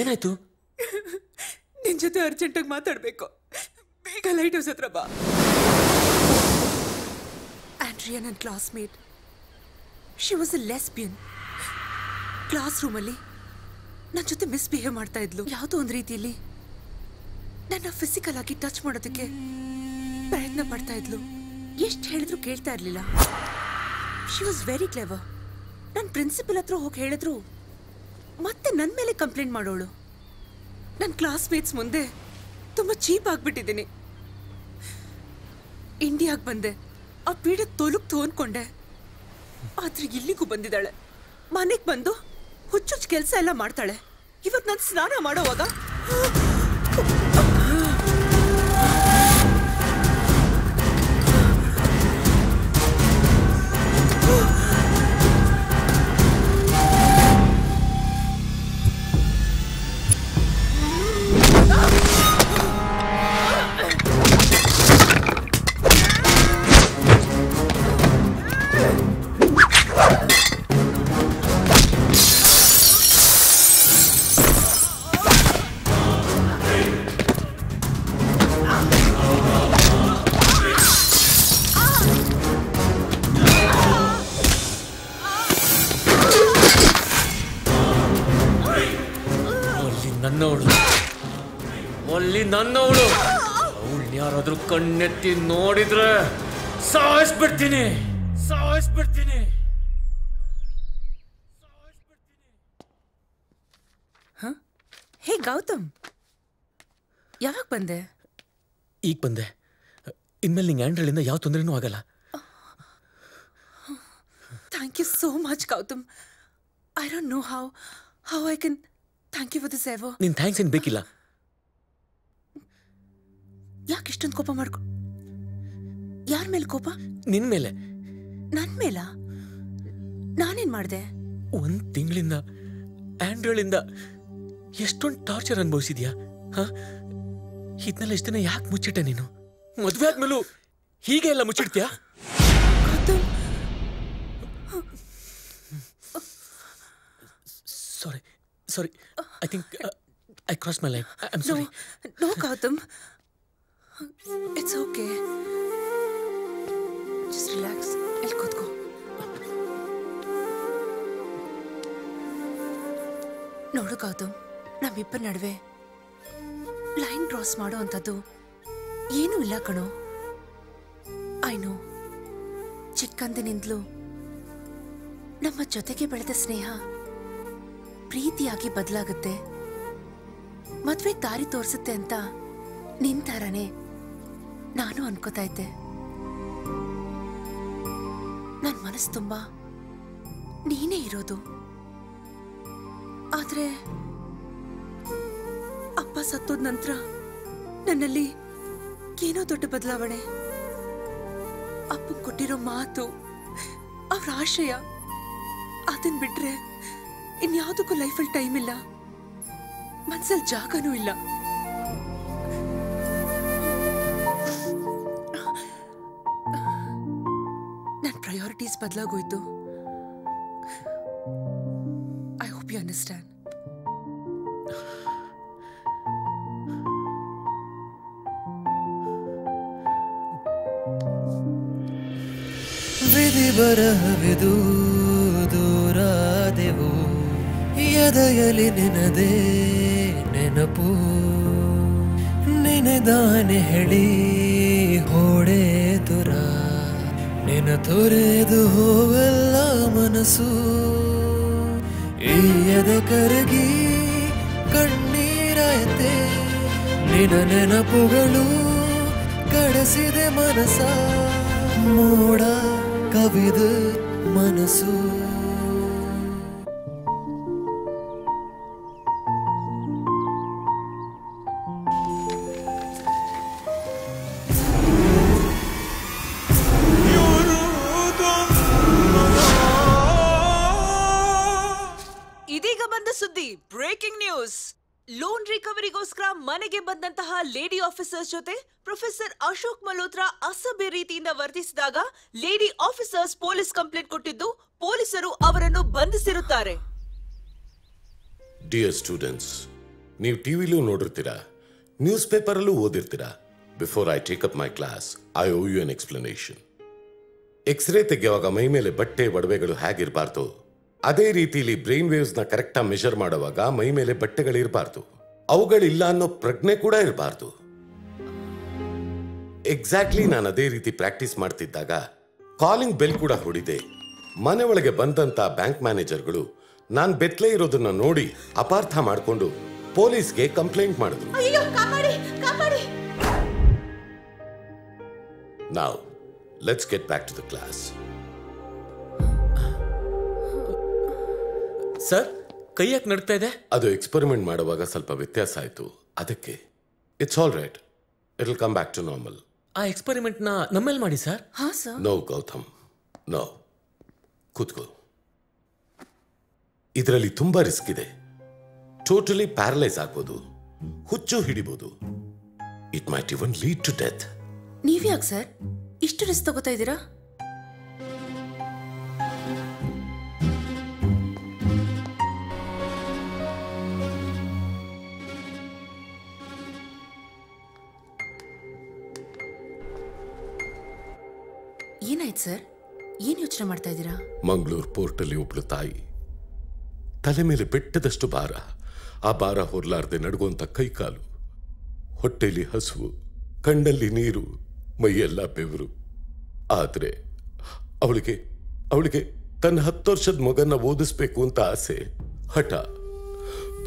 D: ಏನಾಯ್ತು
A: ನಿನ್ ಜೊತೆ ಅರ್ಜೆಂಟಾಗಿ ಮಾತಾಡ್ಬೇಕು ಬೇಗ ಲೈಟ್ ಹೌಸ್ ಹತ್ರ ಬಾ ಆಂಡ್ರಿಯಾ ನನ್ನ classmate she was a lesbian classroom ಅಲ್ಲಿ ನನ್ನ ಜೊತೆ ಮಿಸ್ಬಿಹೇವ್ ಮಾಡ್ತಾ ಇದ್ಲು ಯಾವುದೋ ಒಂದು ರೀತಿಯಲ್ಲಿ ನನ್ನ ಫಿಸಿಕಲ್ ಆಗಿ ಟಚ್ ಮಾಡೋದಕ್ಕೆ ಪ್ರಯತ್ನ ಪಡ್ತಾ ಇದ್ಲು ಎಷ್ಟು ಹೇಳಿದ್ರು ಕೇಳ್ತಾ ಇರಲಿಲ್ಲ ಶಿ ವಾಸ್ ವೆರಿ ಕ್ಲೇವರ್ ನನ್ನ ಪ್ರಿನ್ಸಿಪಲ್ ಹತ್ರ ಹೋಗಿ ಹೇಳಿದ್ರು ಮತ್ತೆ ನನ್ನ ಮೇಲೆ ಕಂಪ್ಲೇಂಟ್ ಮಾಡೋಳು ನನ್ನ ಕ್ಲಾಸ್ಮೇಟ್ಸ್ ಮುಂದೆ ತುಂಬ ಚೀಪ್ ಆಗಿಬಿಟ್ಟಿದ್ದೀನಿ ಇಂಡಿಯಾಗೆ ಬಂದೆ ಆ ಪೀಡೆ ತೊಲುಕ್ ತೋನ್ಕೊಂಡೆ ಆದ್ರೆ ಇಲ್ಲಿಗೂ ಬಂದಿದ್ದಾಳೆ ಮನೆಗೆ ಬಂದು ಹುಚ್ಚುಚ್ಚು ಕೆಲಸ ಎಲ್ಲ ಮಾಡ್ತಾಳೆ ಇವತ್ತು ನಾನು ಸ್ನಾನ ಮಾಡೋವಾಗ
D: ನನ್ನವಳು ಯಾರಾದ್ರೂ ಕಣ್ಣೆತ್ತಿ ನೋಡಿದ್ರೆ ಸಾಯಿಸ್ಬಿಡ್ತೀನಿ ಸಾಯಿಸ್ಬಿಡ್ತೀನಿ
A: ಹೇ ಗೌತಮ್ ಯಾವಾಗ ಬಂದೆ
D: ಈಗ ಬಂದೆ ಇನ್ಮೇಲೆ ನಿಂಗೆ ಆ್ಯಂಡ್ರಳಿಂದ ಯಾವ ತೊಂದರೆನೂ ಆಗಲ್ಲ
A: thank you so much Gautam I don't know how how I can thank you for this ever
D: ನಿನ್ ಥ್ಯಾಂಕ್ಸ್ ಏನು ಬೇಕಿಲ್ಲ
A: ಯಾಕೆ ಇಷ್ಟೊಂದು ಕೋಪ ಮಾಡ್ಕೊ ಯಾರ ಮೇಲೆ ಕೋಪ ನಿನ್ ಮೇಲೆ ನನ್ ಮೇಲ ನಾನೇನ್ ಮಾಡಿದೆ
D: ಒಂದ್ ತಿಂಗಳಿಂದ ಆಂಡ್ರಾಯ್ಡ್ ಎಷ್ಟೊಂದು ಟಾರ್ಚರ್ ಅನುಭವಿಸಿದ್ಯಾ ಹಾ ಇದನ್ನೆಲ್ಲ ಇಷ್ಟ ದಿನ ಯಾಕೆ ಮುಚ್ಚಿಟ್ಟೆ ನೀನು ಮದುವೆ ಆದ್ಮೇಲೂ ಹೀಗೆ ಎಲ್ಲ ಮುಚ್ಚಿಡ್ತೀಯಾ sorry sorry I think I cross my life I am sorry no Gautam it's okay
A: just relax ಇಲ್ಲಿ ಕೂತ್ಕೋ ನೋಡು ಗೌತಮ್ ನಮ್ಮಿಬ್ಬರ ನಡುವೆ ಲೈನ್ ಕ್ರಾಸ್ ಮಾಡುವಂಥದ್ದು ಏನೂ ಇಲ್ಲ ಕಣೋ ಐನು ಚಿಕ್ಕಂದಿನಿಂದಲೂ ನಮ್ಮ ಜೊತೆಗೆ ಬೆಳೆದ ಸ್ನೇಹ ಪ್ರೀತಿಯಾಗಿ ಬದಲಾಗುತ್ತೆ ಮದುವೆ ದಾರಿ ತೋರಿಸುತ್ತೆ ಅಂತ ನಿಂತಾರನೇ ನಾನು ಅನ್ಕೋತಾ ಇದ್ದೆ ನನ್ ಮನಸ್ ತುಂಬಾ ನೀನೇ ಇರೋದು ಆದ್ರೆ ಅಪ್ಪ ಸತ್ತೋದ್ ನಂತರ ನನ್ನಲ್ಲಿ ಏನೋ ದೊಡ್ಡ ಬದಲಾವಣೆ ಅಪ್ಪ ಕೊಟ್ಟಿರೋ ಮಾತು ಅವ್ರ ಆಶಯ ಅದನ್ ಬಿಟ್ರೆ ಇನ್ಯಾವುದಕ್ಕೂ ಲೈಫಲ್ಲಿ ಟೈಮ್ ಇಲ್ಲ ಮನ್ಸಲ್ಲಿ ಜಾಗನೂ ಇಲ್ಲ ಮನಸ್ಸು ಬದಲಾಗೋಯ್ತು ಐ ಹೋಪ್ ಯು ಅಂಡರ್ಸ್ಟ್ಯಾಂಡ್
F: ವಿಧಿ ಬರಹವಿದು ದೂರಾದೆವು ಎದೆಯಲಿ ನೆನದೇ ನೆನಪು ದಾನೆ ಹೇಳಿ ಹೋಡೆ ನಿನ್ನ ತೊರೆದು ಹೋಗಲ್ಲ ಮನಸ್ಸು ಈಯದ ಕರಗಿ ಕಣ್ಣೀರಾಯಿತೆ ನಿನ ನೆನಪುಗಳು ಕಡಸಿದೆ ಮನಸ ಮೋಡ ಕವಿದು ಮನಸ್ಸು
A: ಜೊತೆ ಪ್ರೊಫೆಸರ್ ಅಶೋಕ್ ಮಲ್ಹೋತ್ರಾ ಅಸಭ್ಯ ರೀತಿಯಿಂದ ವರ್ತಿಸಿದಾಗ ಲೇಡಿ ಆಫೀಸರ್ಸ್ ಪೊಲೀಸ್ ಕಂಪ್ಲೇಂಟ್ ಕೊಟ್ಟಿದ್ದು ಪೊಲೀಸರು ಅವರನ್ನು ಬಂಧಿಸಿರುತ್ತಾರೆ
C: ಡಿಯರ್ ಸ್ಟೂಡೆಂಟ್ಸ್ ನೀವು ಟಿವಿಲೂ ನೋಡಿರ್ತೀರಾ ನ್ಯೂಸ್ ಪೇಪರಲ್ಲೂ ಓದಿರ್ತೀರಾ before I take up my class I owe you an explanation ಎಕ್ಸ್ ತೆಗೆಯುವಾಗ ಮೈ ಮೇಲೆ ಬಟ್ಟೆ ಒಡವೆಗಳು ಹೇಗಿರಬಾರ್ದು ಅದೇ ರೀತಿಲಿ ಬ್ರೈನ್ ಕರೆಕ್ಟ್ ಕರೆಕ್ಟಾಗಿ ಮೆಷರ್ ಮಾಡುವಾಗ ಮೈ ಮೇಲೆ ಬಟ್ಟೆಗಳಿರಬಾರ್ದು ಅವುಗಳಿಲ್ಲ ಅನ್ನೋ ಪ್ರಜ್ಞೆ ಕೂಡ ಇರಬಾರ್ದು ಎಕ್ಸಾಕ್ಟ್ಲಿ ನಾನು ಅದೇ ರೀತಿ ಪ್ರಾಕ್ಟೀಸ್ ಮಾಡ್ತಿದ್ದಾಗ ಕಾಲಿಂಗ್ ಬೆಲ್ ಕೂಡ ಹೊಡಿದೆ ಮನೆ ಒಳಗೆ ಬಂದಂತ ಬ್ಯಾಂಕ್ ಮ್ಯಾನೇಜರ್ಗಳು ನಾನು ಬೆತ್ತಲೇ ಇರೋದನ್ನ ನೋಡಿ ಅಪಾರ್ಥ ಮಾಡಿಕೊಂಡು ಪೊಲೀಸ್ಗೆ ಕಂಪ್ಲೇಂಟ್ ಮಾಡಿದ್ರು ನಾವು let's get back to the class sir ಕೈ ಯಾಕೆ ನಡ್ತಾ ಇದೆ ಅದು ಎಕ್ಸ್ಪರಿಮೆಂಟ್ ಮಾಡುವಾಗ ಸ್ವಲ್ಪ ವ್ಯತ್ಯಾಸ ಆಯಿತು ಅದಕ್ಕೆ it's all right it will come back to normal
D: ಆ ಎಕ್ಸ್ಪರಿಮೆಂಟ್ ನ ನಮ್ಮೇಲೆ ಮಾಡಿ ಸರ್ ಹಾ ಸರ್
C: ನೋ ಗೌತಮ್ ನೋ ಕೂತ್ಕೋ ಇದರಲ್ಲಿ ತುಂಬಾ ರಿಸ್ಕ್ ಇದೆ ಟೋಟಲಿ ಪ್ಯಾರಲೈಸ್ ಆಗ್ಬೋದು ಹುಚ್ಚು ಹಿಡಿಬಹುದು it might even lead to death
A: ನೀವ್ಯಾಕೆ ಸರ್ ಇಷ್ಟು ರಿಸ್ಕ್ ತಗೋತಾ ಇದ್ದೀರಾ ಆಯ್ತು ಸರ್ ಏನು ಯೋಚನೆ ಮಾಡ್ತಾ ಇದ್ದೀರಾ
C: ಮಂಗಳೂರು ಪೋರ್ಟಲ್ಲಿ ಒಬ್ಳು ತಾಯಿ ತಲೆ ಮೇಲೆ ಬೆಟ್ಟದಷ್ಟು ಭಾರ ಆ ಭಾರ ಹೊರಲಾರದೆ ನಡುಗುವಂತ ಕೈಕಾಲು ಹೊಟ್ಟೆಯಲ್ಲಿ ಹಸುವು ಕಣ್ಣಲ್ಲಿ ನೀರು ಮೈಯೆಲ್ಲ ಬೆವರು ಆದ್ರೆ ಅವಳಿಗೆ ಅವಳಿಗೆ ತನ್ನ ಹತ್ತು ವರ್ಷದ ಮಗನ ಓದಿಸ್ಬೇಕು ಅಂತ ಆಸೆ ಹಠ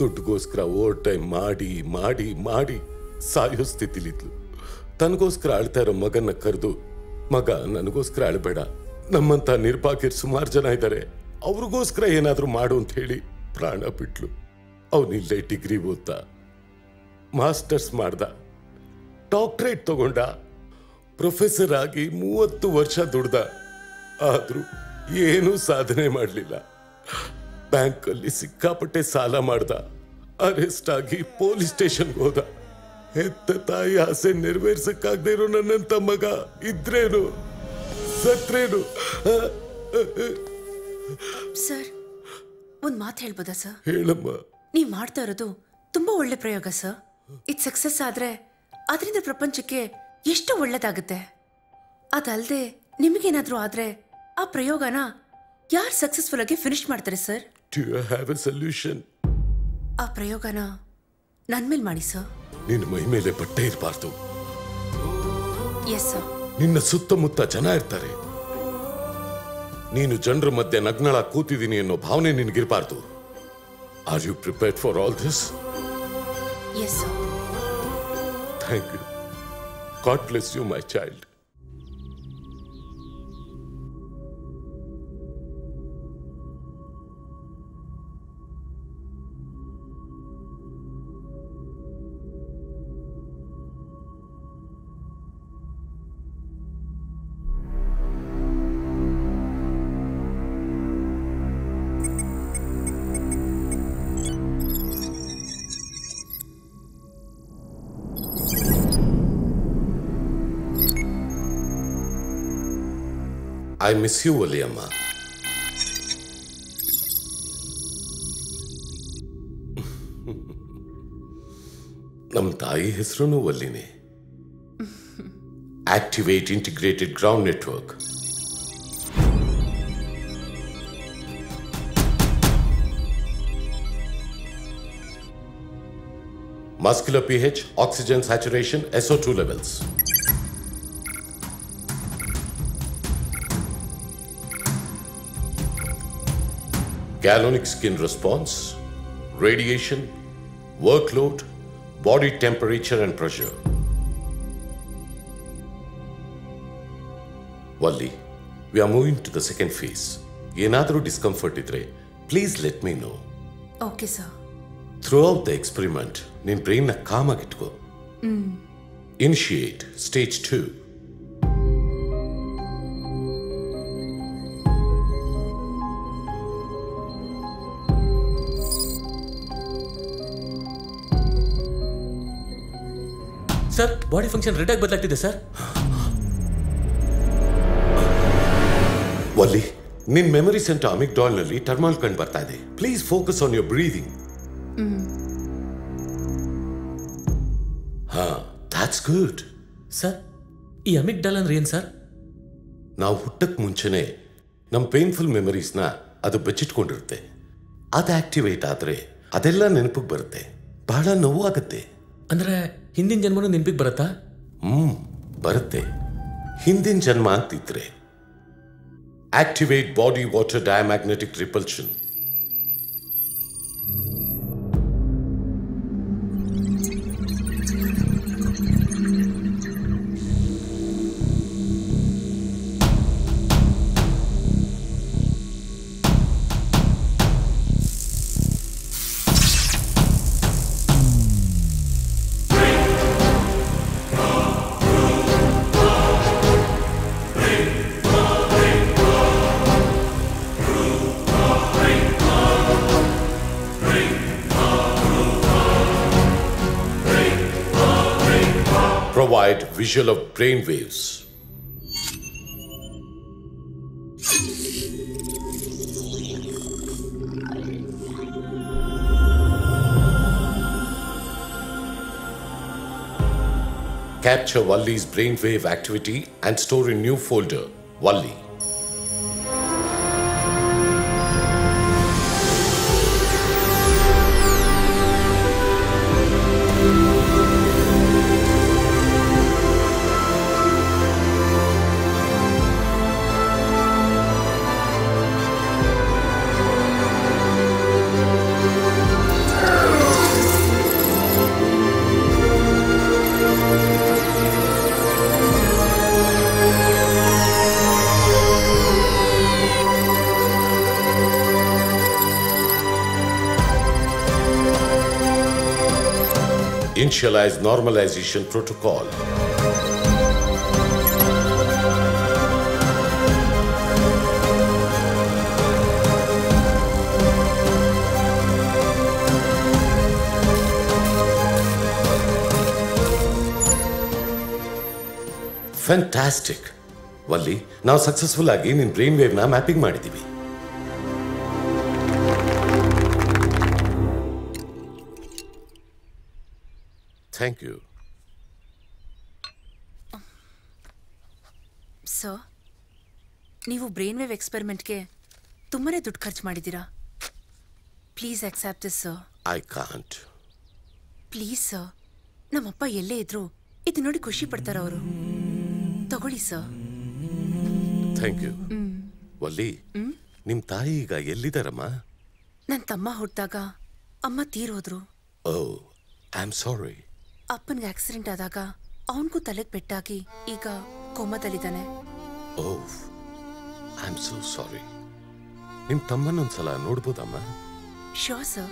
C: ದುಡ್ಡುಗೋಸ್ಕರ ಓವರ್ ಟೈಮ್ ಮಾಡಿ ಮಾಡಿ ಮಾಡಿ ಸಾಯೋ ಸ್ಥಿತಿಲಿದ್ಲು ತನಗೋಸ್ಕರ ಅಳ್ತಾ ಇರೋ ಮಗನ ಕರೆದು ಮಗ ನನಗೋಸ್ಕರ ಅಳಬೇಡ ನಮ್ಮಂತ ನಿರ್ಭಾಗ್ಯರು ಸುಮಾರು ಜನ ಇದ್ದಾರೆ ಅವ್ರಿಗೋಸ್ಕರ ಏನಾದರೂ ಮಾಡು ಅಂತ ಹೇಳಿ ಪ್ರಾಣ ಬಿಟ್ಲು ಅವನಿಲ್ಲೇ ಡಿಗ್ರಿ ಓದ್ದ ಮಾಸ್ಟರ್ಸ್ ಮಾಡ್ದ ಡಾಕ್ಟ್ರೇಟ್ ತಗೊಂಡ ಪ್ರೊಫೆಸರ್ ಆಗಿ ಮೂವತ್ತು ವರ್ಷ ದುಡ್ದ ಆದರೂ ಏನೂ ಸಾಧನೆ ಮಾಡಲಿಲ್ಲ ಬ್ಯಾಂಕಲ್ಲಿ ಸಿಕ್ಕಾಪಟ್ಟೆ ಸಾಲ ಮಾಡ್ದ ಅರೆಸ್ಟ್ ಆಗಿ ಪೊಲೀಸ್ ಸ್ಟೇಷನ್ಗೆ ಹೋದ ಹೆತ್ತ ತಾಯಿ ಆಸೆ ನೆರವೇರ್ಸಕ್ಕಾಗದೇ ಇರೋ ನನ್ನಂತ ಮಗ ಇದ್ರೇನು ಸತ್ರೇನು ಸರ್
A: ಒಂದು ಮಾತು ಹೇಳ್ಬೋದಾ ಸರ್ ಹೇಳಮ್ಮ ನೀವು ಮಾಡ್ತಾ ಇರೋದು ತುಂಬಾ ಒಳ್ಳೆ ಪ್ರಯೋಗ ಸರ್ ಇದು ಸಕ್ಸಸ್ ಆದ್ರೆ ಅದರಿಂದ ಪ್ರಪಂಚಕ್ಕೆ ಎಷ್ಟು ಒಳ್ಳೇದಾಗುತ್ತೆ ಅದಲ್ದೆ ನಿಮಗೇನಾದರೂ ಆದ್ರೆ ಆ ಪ್ರಯೋಗನ ಯಾರು ಸಕ್ಸಸ್ಫುಲ್ ಆಗಿ ಫಿನಿಶ್ ಮಾಡ್ತಾರೆ ಸರ್ ಆ ಪ್ರಯೋಗನ ನನ್ನ ಮೇಲೆ ಮಾಡಿ ಸರ್
C: ನಿನ್ನ ಮೈ ಮೇಲೆ ಬಟ್ಟೆ ಇರಬಾರ್ದು ನಿನ್ನ ಸುತ್ತಮುತ್ತ ಜನ ಇರ್ತಾರೆ ನೀನು ಜನರ ಮಧ್ಯೆ ನಗ್ನಳ ಕೂತಿದ್ದೀನಿ ಅನ್ನೋ ಭಾವನೆ ನಿನಗಿರಬಾರ್ದು are you prepared for all this thank you God you my child I miss you, Waliyamma. ನಮ್ ತಾಯಿ ಹೆಸರು ವಲ್ಲಿನೇ activate integrated ground network muscular pH, oxygen saturation, SO2 levels. galenic skin response, radiation, workload, body temperature and pressure. Walli, we are moving to the second phase. Yenadru discomfort please let me know. Okay, sir. Throughout the experiment, nin brain na kama Initiate stage two.
D: Sir body function red ಆಗಿ ಬದಲಾಗ್ತಿದೆ sir
C: ಒಲ್ಲಿ ನಿನ್ memory centre ಅಮಿಕ್ ನಲ್ಲಿ ಟರ್ಮಾಲ್ ಕಂಡು ಬರ್ತಾ ಇದೆ please focus on your breathing that's good sir ಈ ಅಮಿಕ್ ಡಾಲ್ ಅಂದ್ರೆ ಏನ್ ಸರ್ ನಾವು ಹುಟ್ಟಕ್ ಮುಂಚೆನೆ ನಮ್ಮ ಪೇನ್ಫುಲ್ ಮೆಮರೀಸ್ನ ಅದು ಬೆಚ್ಚಿಟ್ಕೊಂಡಿರುತ್ತೆ ಅದು ಆಕ್ಟಿವೇಟ್ ಆದ್ರೆ ಅದೆಲ್ಲ ನೆನಪಿಗೆ ಬರುತ್ತೆ ಬಹಳ ನೋವಾಗುತ್ತೆ ಅಂದ್ರೆ ಹಿಂದಿನ ಜನ್ಮನೂ ನೆನಪಿಗೆ ಬರುತ್ತಾ ಹ್ಮ್ ಬರುತ್ತೆ ಹಿಂದಿನ ಜನ್ಮ ಅಂತಿದ್ರೆ activate body water diamagnetic repulsion visual of waves. Capture Wally's brainwave activity and store in new folder, Wally. Specialized Normalization fantastic Valli ನಾವು ಸಕ್ಸಸ್ಫುಲ್ ಆಗಿ ನಿನ್ನ ಬ್ರೈನ್ ವೇವ್ನ ಮ್ಯಾಪಿಂಗ್ ಮಾಡಿದ್ದೀವಿ
A: ಎಕ್ಸ್ಪೆರಿಮೆಂಟ್ಗೆ ತುಂಬಾನೇ ದುಡ್ಡು ಖರ್ಚು ಮಾಡಿದ್ದೀರಾ please accept this sir
C: I can't
A: please sir ನಮ್ಮಪ್ಪ ಎಲ್ಲೇ ಇದ್ರು ಇದು ನೋಡಿ ಖುಷಿ ಪಡ್ತಾರ ಅವರು ತಗೊಳ್ಳಿ ಸರ್
C: ಥ್ಯಾಂಕ್ ಯು ಒಲ್ಲಿ ನಿಮ್ಮ ತಾಯಿ ಈಗ ಎಲ್ಲಿದ್ದಾರಮ್ಮ
A: ನನ್ನ ತಮ್ಮ ಹುಟ್ಟಿದಾಗ ಅಮ್ಮ ತೀರೋದ್ರು
C: oh oh, I am sorry
A: ಅಪ್ಪನಿಗೆ ಆಕ್ಸಿಡೆಂಟ್ ಆದಾಗ ಅವನಿಗೂ ತಲೆಗೆ ಪೆಟ್ಟಾಗಿ ಈಗ ಕೋಮದಲ್ಲಿದ್ದಾನೆ
C: oh oh. I'm I am so sorry ನಿಮ್ಮ ತಮ್ಮನೊಂದ್ಸಲ ನೋಡ್ಬೋದಮ್ಮ Sure, sir.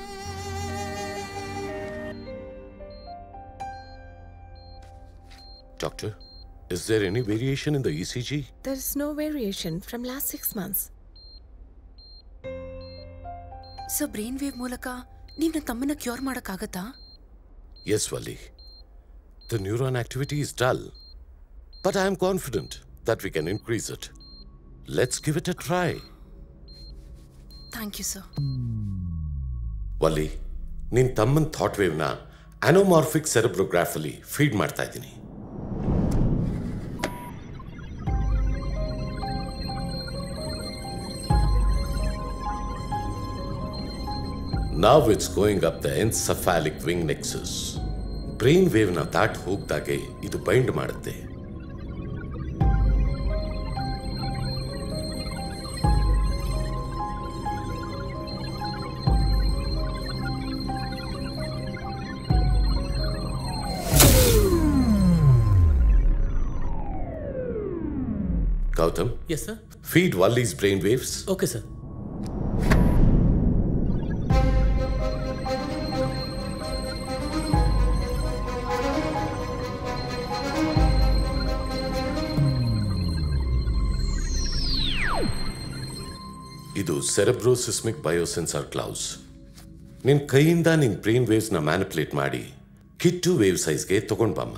C: Doctor, is there any variation in the ECG?
A: There is no variation from last six months. So brain wave ಮೂಲಕ ನೀವು ನನ್ನ cure ಕ್ಯೂರ್ ಮಾಡೋಕ್ಕಾಗತ್ತಾ
C: Yes, Valli. The neuron activity is dull, but I am confident that we can increase it. Let's give it a try. Thank you sir Valli ನಿನ್ನ ತಮ್ಮನ thought ವೇವ್ನ ಅನೋಮಾರ್ಫಿಕ್ ಸೆರೆಬ್ರೋಗ್ರಾಫಲ್ಲಿ feed ಮಾಡ್ತಾ ಇದ್ದೀನಿ Now it's going up the encephalic wing nexus. Brain ವೇವ್ನ ದಾಟ್ ಹೋಗ್ದಾಗೆ ಇದು bind ಮಾಡುತ್ತೆ yes sir feed Valli's brain waves okay sir ಇದು ಸೆರೆಬ್ರೋಸಿಸ್ಮಿಕ್ ಬಯೋಸೆನ್ಸರ್ ಕ್ಲೌಸ್ ನಿನ್ನ ಕೈಯಿಂದ ನಿನ್ನ ಬ್ರೈನ್ ವೇವ್ಸ್ನ ಮ್ಯಾನಿಪುಲೇಟ್ ಮಾಡಿ ಕಿಟ್ಟು ವೇವ್ ಸೈಜ್ಗೆ ತಗೊಂಡ್ಬಮ್ಮ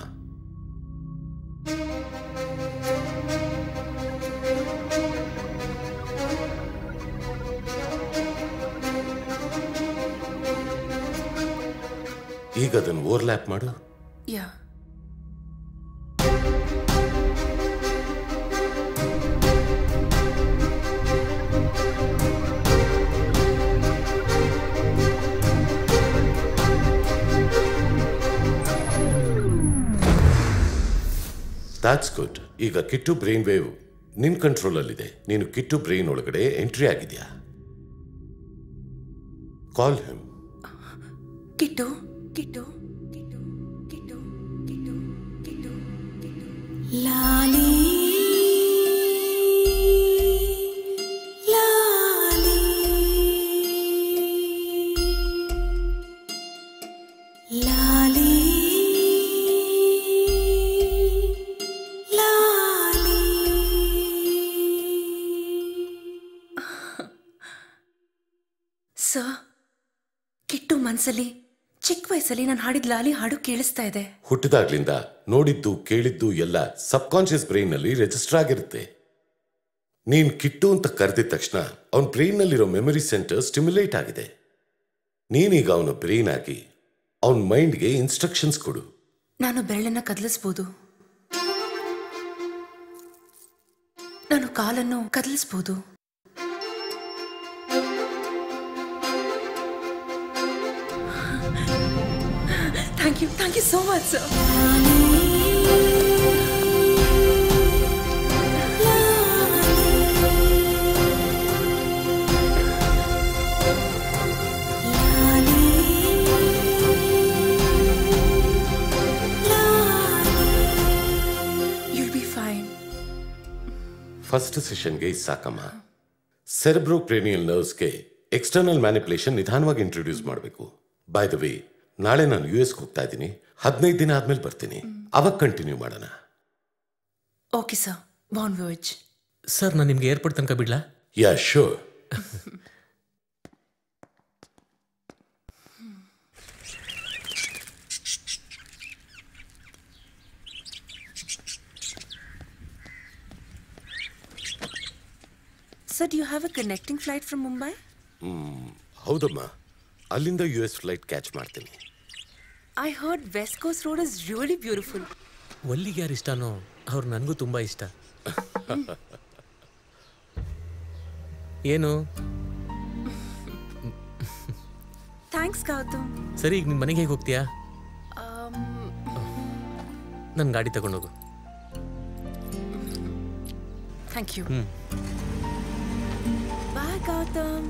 C: ಈಗ ಅದನ್ನು ಓವರ್ಲ್ಯಾಪ್ ಮಾಡು ಯಾ ದಾಟ್ಸ್ ಗುಡ್ ಈಗ ಕಿಟ್ಟು ಬ್ರೈನ್ ವೇವ್ ನಿನ್ ಕಂಟ್ರೋಲಲ್ಲಿದೆ ನೀನು ಕಿಟ್ಟು ಬ್ರೈನ್ ಒಳಗಡೆ ಎಂಟ್ರಿ ಆಗಿದೆಯಾ ಕಾಲ್ ಹಿಮ್
A: ಕಿಟ್ಟು किटू किटू किटू किटू
F: किटू किटू लाली
A: सर किट्टू मनसली ವಯಸ್ಸಲ್ಲಿ ನಾನು ಹಾಡಿದ ಲಾಲಿ ಹಾಡು ಕೇಳಿಸ್ತಾ ಇದೆ
C: ಹುಟ್ಟಿದಾಗ್ಲಿಂದ ನೋಡಿದ್ದು ಕೇಳಿದ್ದು ಎಲ್ಲ ಸಬ್ ಕಾನ್ಶಿಯಸ್ ಬ್ರೈನ್ ನಲ್ಲಿ ರಿಜಿಸ್ಟರ್ ಆಗಿರುತ್ತೆ ನೀನ್ ಕಿಟ್ಟು ಅಂತ ಕರೆದಿದ ತಕ್ಷಣ ಅವನ ಬ್ರೈನ್ ನಲ್ಲಿರೋ ಮೆಮೊರಿ ಸೆಂಟರ್ ಸ್ಟಿಮ್ಯುಲೇಟ್ ಆಗಿದೆ ನೀನೀಗ ಅವನ ಬ್ರೈನ್ ಆಗಿ ಅವನ ಗೆ ಇನ್ಸ್ಟ್ರಕ್ಷನ್ಸ್ ಕೊಡು
A: ನಾನು ಬೆರಳನ್ನ ಕದಲಿಸಬಹುದು ನಾನು ಕಾಲನ್ನು ಕದಲಿಸಬಹುದು so much, sir.
C: फर्स्ट ಸೆಷನ್ಗೆ ಸಾಕಮ್ಮ ಸೆರೆಬ್ರೋ ಕ್ರೇನಿಯಲ್ ನರ್ವ್ಸ್ಗೆ ಎಕ್ಸ್ಟರ್ನಲ್ ಮ್ಯಾನಿಪುಲೇಷನ್ ನಿಧಾನವಾಗಿ ಇಂಟ್ರೊಡ್ಯೂಸ್ ಮಾಡಬೇಕು ಬೈ ದ ವೇ ನಾಳೆ ನಾನು ಯು ಎಸ್ಗೆ ಹೋಗ್ತಾ ಇದ್ದೀನಿ ಹದಿನೈದು ದಿನ ಆದ್ಮೇಲೆ ಬರ್ತೀನಿ ಅವಾಗ ಕಂಟಿನ್ಯೂ ಮಾಡೋಣ
A: ಓಕೆ ಸರ್ ಬಾನ್
D: ಸರ್ ನಾನು ನಿಮಗೆ ಏರ್ಪೋರ್ಟ್ ತನಕ ಬಿಡ್ಲಾ
C: yeah sure
A: sir you have a connecting flight from Mumbai
C: ಹೌದಮ್ಮ ಅಲ್ಲಿಂದ ಯು ಎಸ್ ಫ್ಲೈಟ್ ಕ್ಯಾಚ್ ಮಾಡ್ತೀನಿ
A: I heard west coast road is really beautiful
D: ಒಲ್ಲಿಗೆ ಯಾರು ಇಷ್ಟನೋ ಅವ್ರು ನನಗೂ ತುಂಬ ಇಷ್ಟ ಏನು
A: ಥ್ಯಾಂಕ್ಸ್ ಗೌತಮ್
D: ಸರಿ ಈಗ ನಿಮ್ಮ ಮನೆಗೆ ಹೇಗೆ ಹೋಗ್ತೀಯಾ um, ನನ್ನ ಗಾಡಿ ತಗೊಂಡೋಗು
A: ಥ್ಯಾಂಕ್ ಯು ಬಾಯ್ ಗೌತಮ್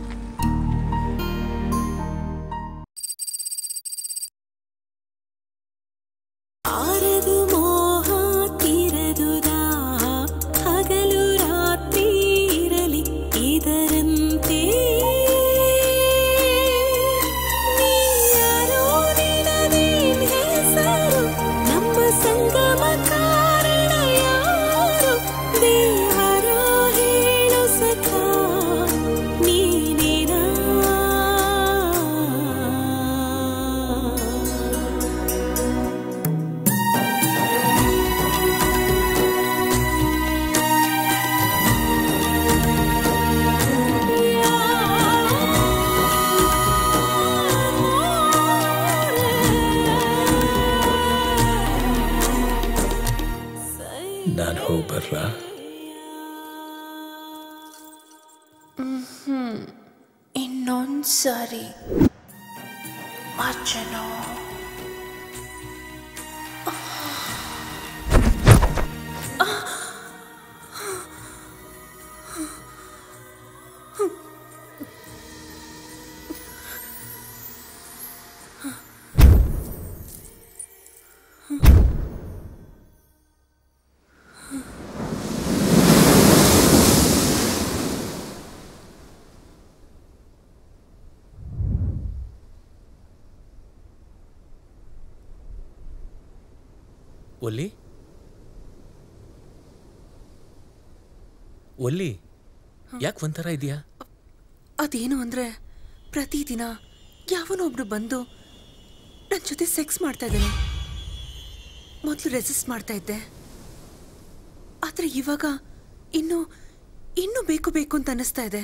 D: ಯಾಕೆ ಒಂಥರ ಇದೆಯಾ
A: ಅದೇನು ಅಂದರೆ ಪ್ರತಿದಿನ ಯಾವನೋ ಒಬ್ರು ಬಂದು ನನ್ನ ಜೊತೆ ಸೆಕ್ಸ್ ಮಾಡ್ತಾ ಇದ್ದೇನೆ ಮೊದಲು ರೆಸಿಸ್ಟ್ ಮಾಡ್ತಾ ಇದ್ದೆ ಆದರೆ ಇವಾಗ ಇನ್ನು ಇನ್ನೂ ಬೇಕು ಬೇಕು ಅಂತ ಅನ್ನಿಸ್ತಾ ಇದೆ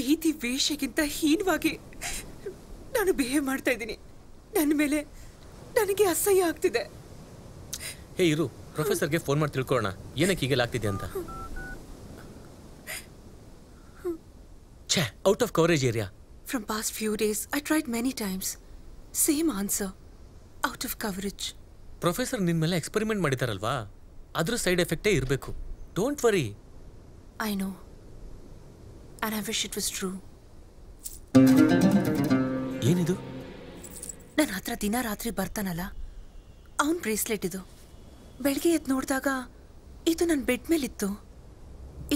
A: ಭೀತಿ ವೇಷಗಿಂತ ಹೀನವಾಗಿ ನಾನು ಬಿಹೇವ್ ಮಾಡ್ತಾ ಇದ್ದೀನಿ ನನ್ನ ಮೇಲೆ ನನಗೆ ಅಸಹ್ಯ ಆಗ್ತಿದೆ
D: ಹೇ ಇರು ಪ್ರೊಫೆಸರ್ಗೆ ಫೋನ್ ಮಾಡಿ ತಿಳ್ಕೊಳ್ಳೋಣ ಏನಕ್ಕೆ ಹೀಗೆಲ್ಲ ಆಗ್ತಿದೆ ಅಂತ ಛೆ out of coverage area
A: from past few days I tried many times same answer out of coverage
D: professor ನಿನ್ ಮೇಲೆ ಎಕ್ಸ್ಪೆರಿಮೆಂಟ್ ಮಾಡಿದಾರಲ್ವಾ ಅದ್ರ ಸೈಡ್ ಎಫೆಕ್ಟೇ ಇರಬೇಕು don't worry
A: I know. And I wish it was true ಏನಿದು ನನ್ನ ಹತ್ರ ದಿನ ರಾತ್ರಿ ಬರ್ತಾನಲ್ಲ ಅವನ್ ಬ್ರೇಸ್ಲೆಟ್ ಇದು ಬೆಳಗ್ಗೆ ಎದ್ದು ನೋಡಿದಾಗ ಇದು ನನ್ನ ಬೆಡ್ ಮೇಲಿತ್ತು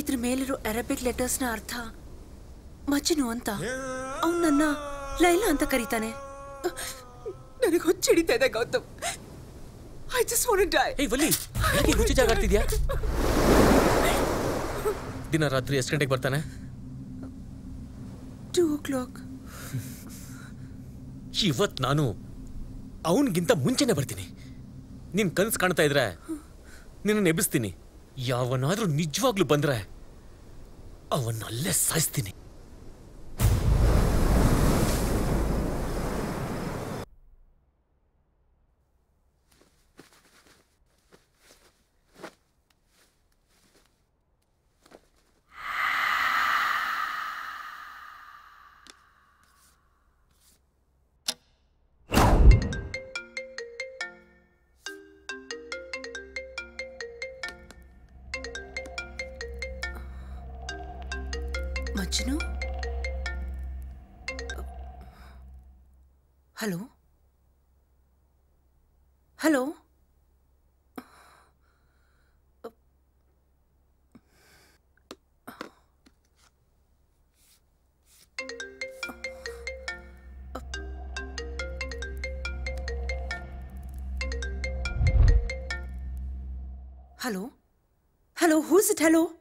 A: ಇದ್ರ ಮೇಲಿರೋ ಅರಬಿಕ್ ಲೆಟರ್ಸ್ನ ಅರ್ಥ ಮಜ್ನು ಅಂತ ಅವನನ್ನ ಲೈಲಾ ಅಂತ ಕರೀತಾನೆ ನನಗೆ ಹುಚ್ಚಿಡಿತಾ ಇದೆ Gautam I just want to die hey Valli ಯಾಕೆ ಹುಚ್ಚಿ ಜಾಗ ಆಗ್ತಿದ್ಯಾ
D: ದಿನ ರಾತ್ರಿ ಎಷ್ಟು ಗಂಟೆಗೆ ಬರ್ತಾನೆ ಟೂ ಓ ಕ್ಲಾಕ್ ಇವತ್ತು ನಾನು ಅವನಿಗಿಂತ ಮುಂಚೆನೆ ಬರ್ತೀನಿ ನಿನ್ನ ಕನಸು ಕಾಣ್ತಾ ಇದ್ರೆ ನಿನ್ನ ಎಬ್ಬಿಸ್ತೀನಿ ಯಾವನಾದರೂ ನಿಜವಾಗ್ಲೂ ಬಂದ್ರೆ ಅವನ್ನ ಅಲ್ಲೇ ಸಾಯಿಸ್ತೀನಿ Hello.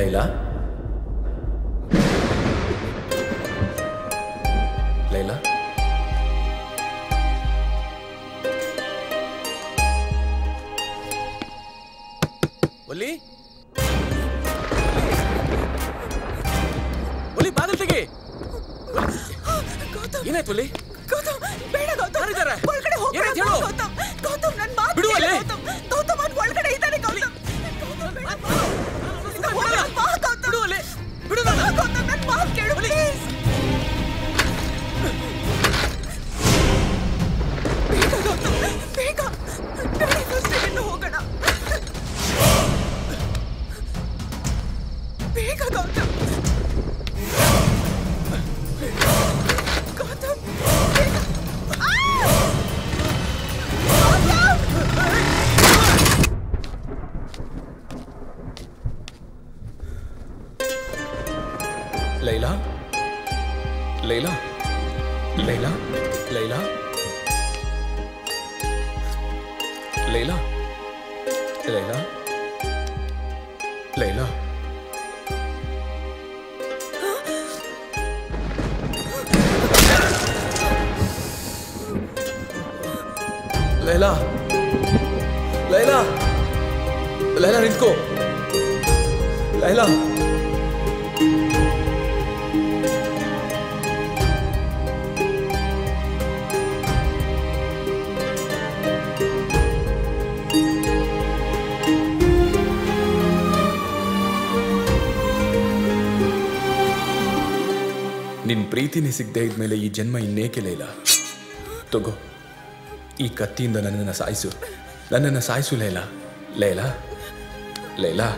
D: Leyla?
E: ಪ್ರೀತಿನೇ ಸಿಗದೆ ಇದ್ಮೇಲೆ ಈ ಜನ್ಮ ಇನ್ನೇಕೆ
C: ಲೈಲಾ ತಗೋ ಈ ಕತ್ತಿಯಿಂದ ನನ್ನನ್ನು ಸಾಯಿಸು ನನ್ನನ್ನು ಸಾಯಿಸು ಲೈಲಾ ಲೈಲಾ ಲೈಲಾ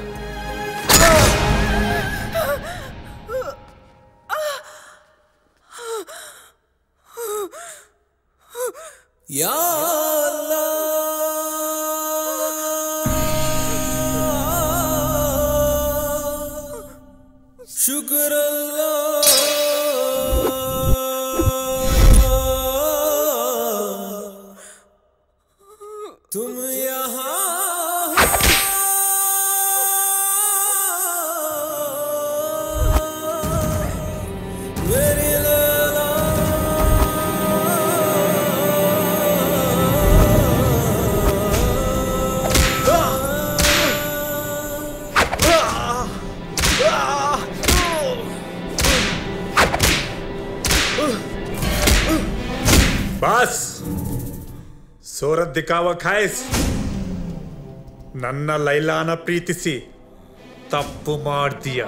E: ದಿಕಾವ ಖಾಯಿಸ್ ನನ್ನ ಲೈಲಾನ ಪ್ರೀತಿಸಿ ತಪ್ಪು ಮಾಡ್ತೀಯ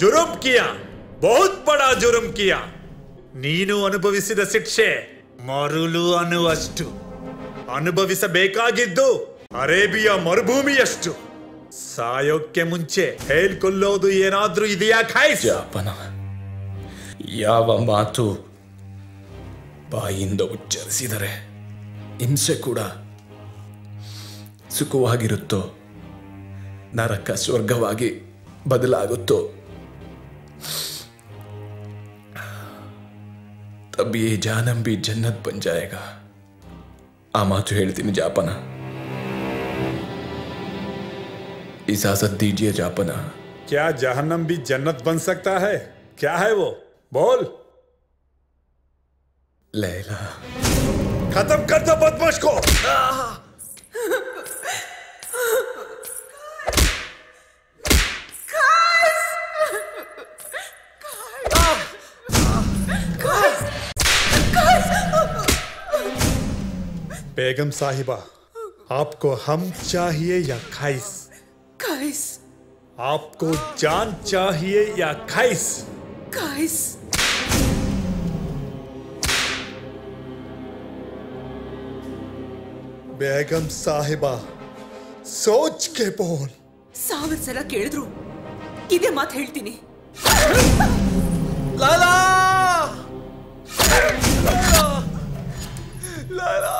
E: ಜುರುಮ್ ಕಿಯಾ ಬಹುತ್ ಬಡ ಜುರುಮ್ ಕಿಯಾ ನೀನು ಅನುಭವಿಸಿದ ಶಿಕ್ಷೆ ಮರುಳು ಅನ್ನುವಷ್ಟು ಅನುಭವಿಸಬೇಕಾಗಿದ್ದು ಅರೇಬಿಯಾ ಮರುಭೂಮಿಯಷ್ಟು ಸಾಯೋಕ್ಕೆ ಮುಂಚೆ ಹೇಳ್ಕೊಳ್ಳೋದು ಏನಾದ್ರೂ ಇದೆಯಾ ಖಾಯಿಸನ
C: ಯಾವ ಮಾತು ಬಾಯಿಂದ ಉಚ್ಚರಿಸಿದರೆ ಹಿಂಸೆ ಕೂಡ ಸುಖವಾಗಿರುತ್ತೋ ನರಕ ಸ್ವರ್ಗವಾಗಿ ಬದಲಾಗುತ್ತೋ ತಬ್ ಈ ಜಾನಂಬಿ ಜನ್ನತ್ ಬನ್ ಜಾಯೇಗಾ ಆ ಮಾತು ಹೇಳ್ತೀನಿ ಜಾಪನ
E: इजाजत दीजिए जापना क्या जहन्नम भी जन्नत बन सकता है क्या है वो बोल लैला खत्म कर दो बदमाश को बेगम साहिबा आपको हम चाहिए या खाइस खाइस आपको जान चाहिए या खाइस खाइस ಬೇಗಂ ಸಾಹಿಬ ಸೋಚ್ ಕೇಪೋನ್
A: ಸಾವಿರ ಸಲ ಕೇಳಿದ್ರು ಇದೇ ಮಾತು ಹೇಳ್ತೀನಿ ಲಾಲಾ
E: ಲಾಲಾ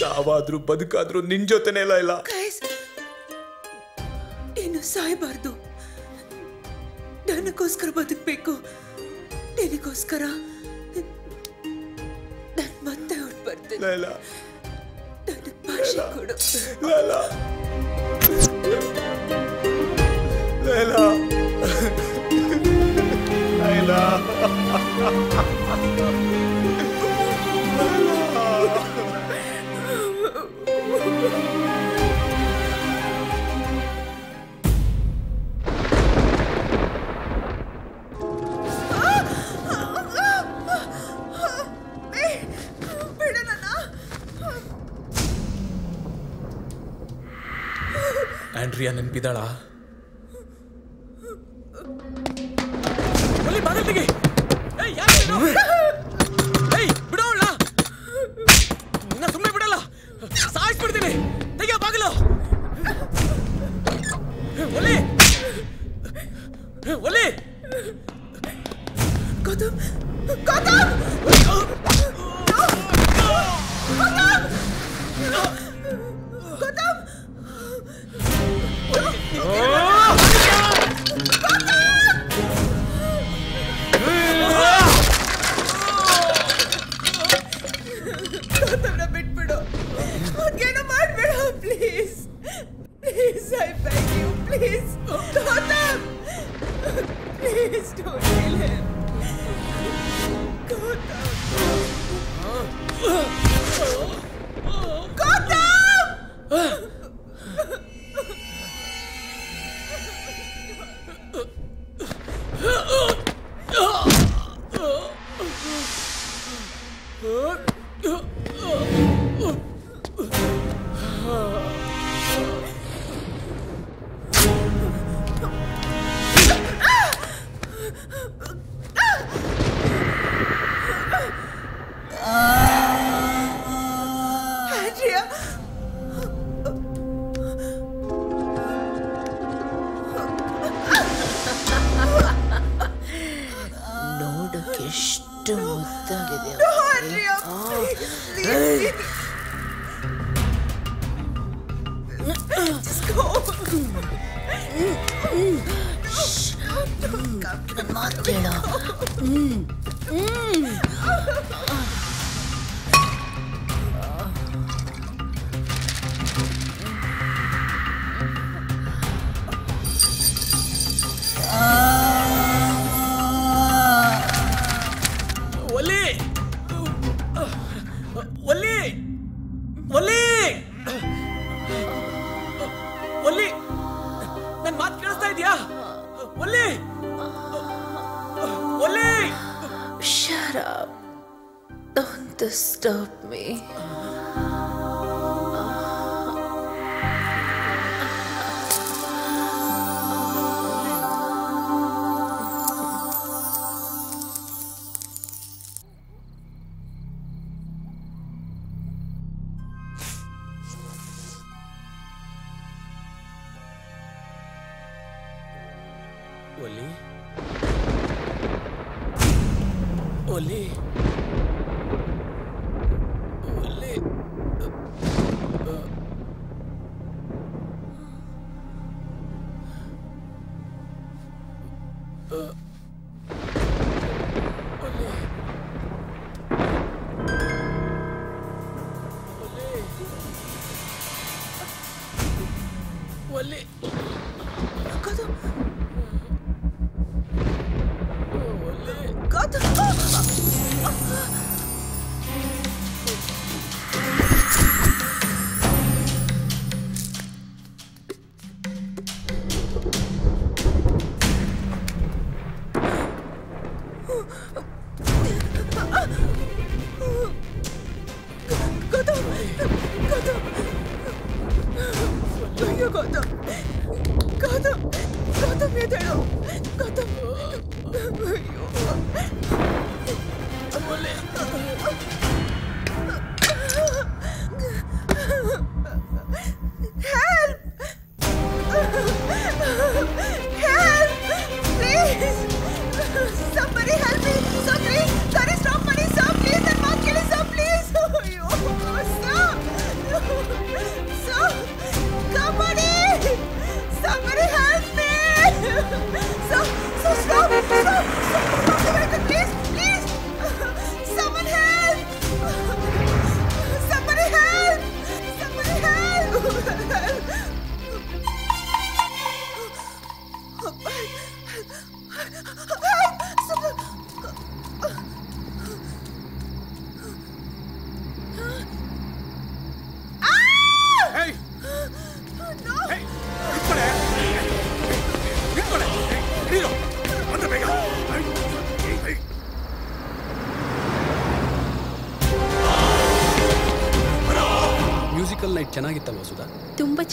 E: ಸಾವಾದ್ರೂ ಬದುಕಾದ್ರೂ ನಿನ್ ಜೊತೆನೆ ಇಲ್ಲ ಇಲ್ಲ
A: ಏನು ಸಾಯಬಾರ್ದು ನನಗೋಸ್ಕರ ಬದುಕಬೇಕು ನಿನಗೋಸ್ಕರ
E: ನಾನು ಮತ್ತೆ ಹೊಟ್ಟು ಬರ್ತೀನಿ ನನಗೆ ಭಾಷೆ ಕೊಡು ಲೈಲಾ ಲೈಲಾ
C: ಆಂಡ್ರಿಯಾ ನೆನಪಿದಾಳ
D: ಬಾಗಿಲು ತೆಗಿ ಬಿಡೋಳ ನಿನ್ನ ಸುಮ್ಮನೆ ಬಿಡಲ್ಲ ಸಾಯಿಸ್ಬಿಡ್ತೀನಿ ತೆಗಿಯ ಬಾಗಿಲು ಒಲೆ ಒಲೆ
F: ಗೌತಮ್ ಗೌತಮ್ ಗೌತಮ್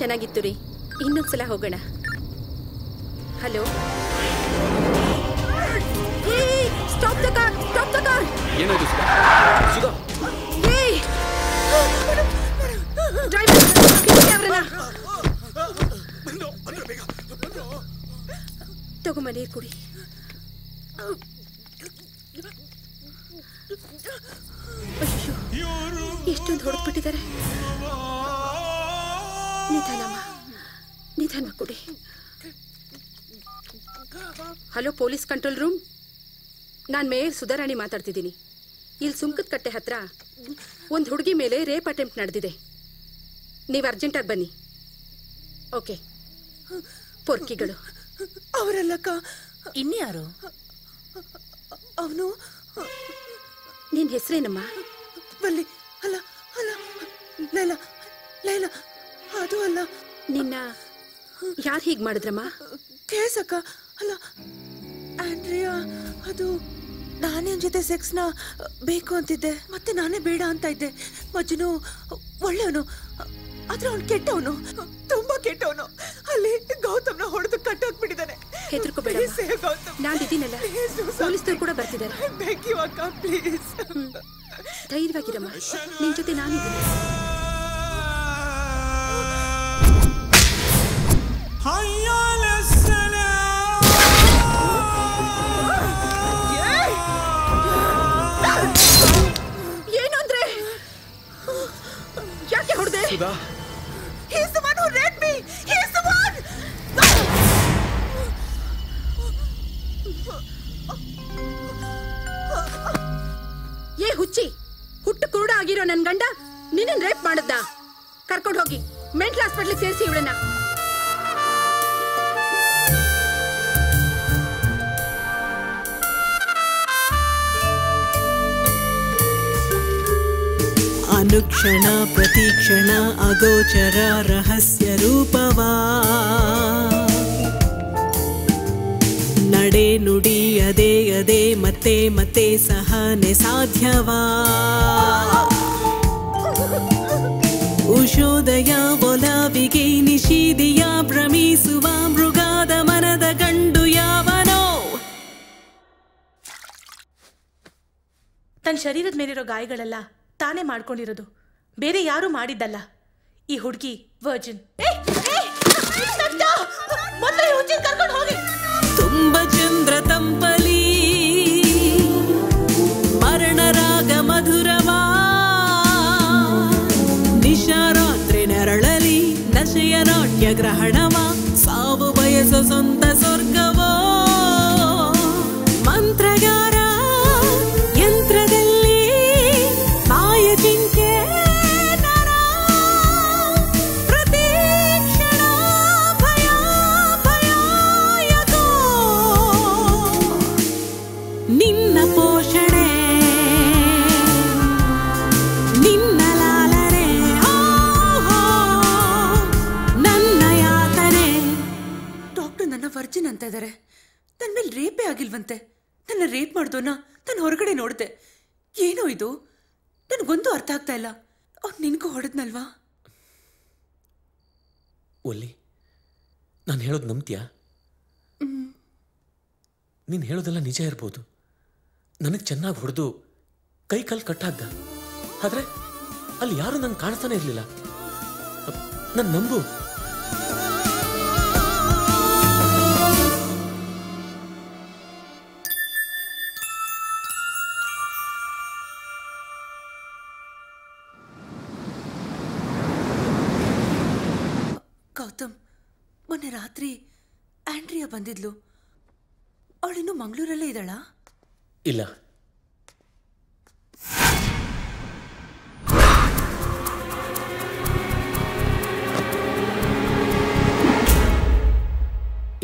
B: ಚೆನ್ನಾಗಿತ್ತು ರೀ ಇನ್ನೊಂದ್ಸಲ ಹೋಗೋಣ ಹಲೋ ಸ್ಟಾಪ್ ದ ಕುಡಿ ಎಷ್ಟೊಂದು ಹೊಡೆದ್ಬಿಟ್ಟಿದ್ದಾರೆ ಸಂವಿಧಾನ ಕೊಡಿ ಹಲೋ ಪೊಲೀಸ್ ಕಂಟ್ರೋಲ್ ರೂಮ್ ನಾನು ಮೇಯರ್ ಸುಧಾರಾಣಿ ಮಾತಾಡ್ತಿದ್ದೀನಿ ಇಲ್ಲಿ ಸುಂಕದ ಕಟ್ಟೆ ಹತ್ರ ಒಂದು ಹುಡುಗಿ ಮೇಲೆ ರೇಪ್ ಅಟೆಂಪ್ಟ್ ನಡೆದಿದೆ ನೀವು ಅರ್ಜೆಂಟಾಗಿ ಬನ್ನಿ ಓಕೆ
A: ಪೊರ್ಕಿಗಳು ಅವರಲ್ಲಕ್ಕ ಯಾರು ಅವನು ನಿನ್ನ ಹೆಸರೇನಮ್ಮ ಬಲ್ಲಿ ಅಲ್ಲ ಅಲ್ಲ ಲೈಲ ಲೈಲ ಅದು ಅಲ್ಲ ನಿನ್ನ ಯಾರು ಹೀಗೆ ಮಾಡಿದ್ರಮ್ಮ ಕೇಸಕ್ಕ ಅಲ್ಲ ಆಂಡ್ರಿಯಾ ಅದು ನಾನೇನ್ ಜೊತೆ ಸೆಕ್ಸ್ನ ಬೇಕು ಅಂತಿದ್ದೆ ಮತ್ತೆ ನಾನೇ ಬೇಡ ಅಂತ ಇದ್ದೆ ಮಜ್ಜನು ಒಳ್ಳೆಯವನು ಆದ್ರೆ ಅವ್ನು ಕೆಟ್ಟವನು ತುಂಬಾ ಕೆಟ್ಟವನು ಅಲ್ಲಿ ಗೌತಮ್ನ ಹೊಡೆದು ಕಟ್ಟಾಕ್ಬಿಟ್ಟಿದ್ದಾನೆ ಹೆದರ್ಕೋಬೇಡ ನಾನು ಇದ್ದೀನಲ್ಲ
B: ಪೊಲೀಸರು ಕೂಡ ಬರ್ತಿದ್ದಾರೆ ಥ್ಯಾಂಕ್ ಯು ಅಕ್ಕ ಧೈರ್ಯವಾಗಿರಮ್ಮ ನಿನ್ ಜೊತೆ ನಾನಿದ್ದೀನಿ
F: ಏನಂದ್ರೆ ಯಾಕೆ ಹೊಡೆದೆ Sudha He is the one who raped me! He is the one!
B: ಏ ಹುಚ್ಚಿ ಹುಟ್ಟು ಕುರುಡ ಆಗಿರೋ ನನ್ನ ಗಂಡ ನಿನ್ನ ರೇಪ್ ಮಾಡದ್ದ ಕರ್ಕೊಂಡು ಹೋಗಿ ಮೆಂಟಲ್ ಹಾಸ್ಪಿಟ್ಲಿಗೆ ಸೇರಿಸಿ ಇವಳನ್ನ
F: ಅನುಕ್ಷಣ ಪ್ರತಿಕ್ಷಣ ಅಗೋಚರ ರಹಸ್ಯ ರೂಪವಾ ನಡೆ ನುಡಿ ಅದೇ ಅದೇ ಮತ್ತೆ ಮತ್ತೆ ಸಹನೆ ಸಾಧ್ಯವಾ ಉಷೋದಯ ಒಲವಿಗೆ ನಿಷೀದಿಯ ಭ್ರಮಿಸುವ ಮೃಗಾದ ಮನದ ಗಂಡು ಯಾವನೋ
H: ತನ್ನ ಶರೀರದ ಮೇಲಿರೋ ಗಾಯಗಳೆಲ್ಲ ತಾನೇ ಮಾಡ್ಕೊಂಡಿರೋದು ಬೇರೆ ಯಾರು ಮಾಡಿದ್ದಲ್ಲ ಈ ಹುಡುಗಿ ವರ್ಜಿನ್
F: ತುಂಬಾ ಚಂದ್ರ ತಂಪಲಿ ಮರಣರಾಗ ಮಧುರವಾ ನಿಶಾರಾತ್ರಿ ನೆರಳಲಿ ನಶೆಯ ನಾಟ್ಯ ಗ್ರಹಣವ ಸಾವು ಬಯಸ ಸೊಂತ
D: ಹೇಳೋದೆಲ್ಲ ನಿಜ ಇರ್ಬೋದು ನನಗೆ ಚೆನ್ನಾಗಿ ಹೊಡೆದು ಕೈ ಕಾಲು ಕಟ್ಟಾಗ್ದ ಆದರೆ ಅಲ್ಲಿ ಯಾರು ನಂಗೆ ಕಾಣಿಸ್ತಾನೆ ಇರಲಿಲ್ಲ ನನ್ನ ನಂಬು
A: ಗೌತಮ್ ಮೊನ್ನೆ ರಾತ್ರಿ ಆಂಡ್ರಿಯಾ ಬಂದಿದ್ಲು ಇನ್ನು ಮಂಗಳೂರಲ್ಲೇ ಇದ್ದಾಳ
D: ಇಲ್ಲ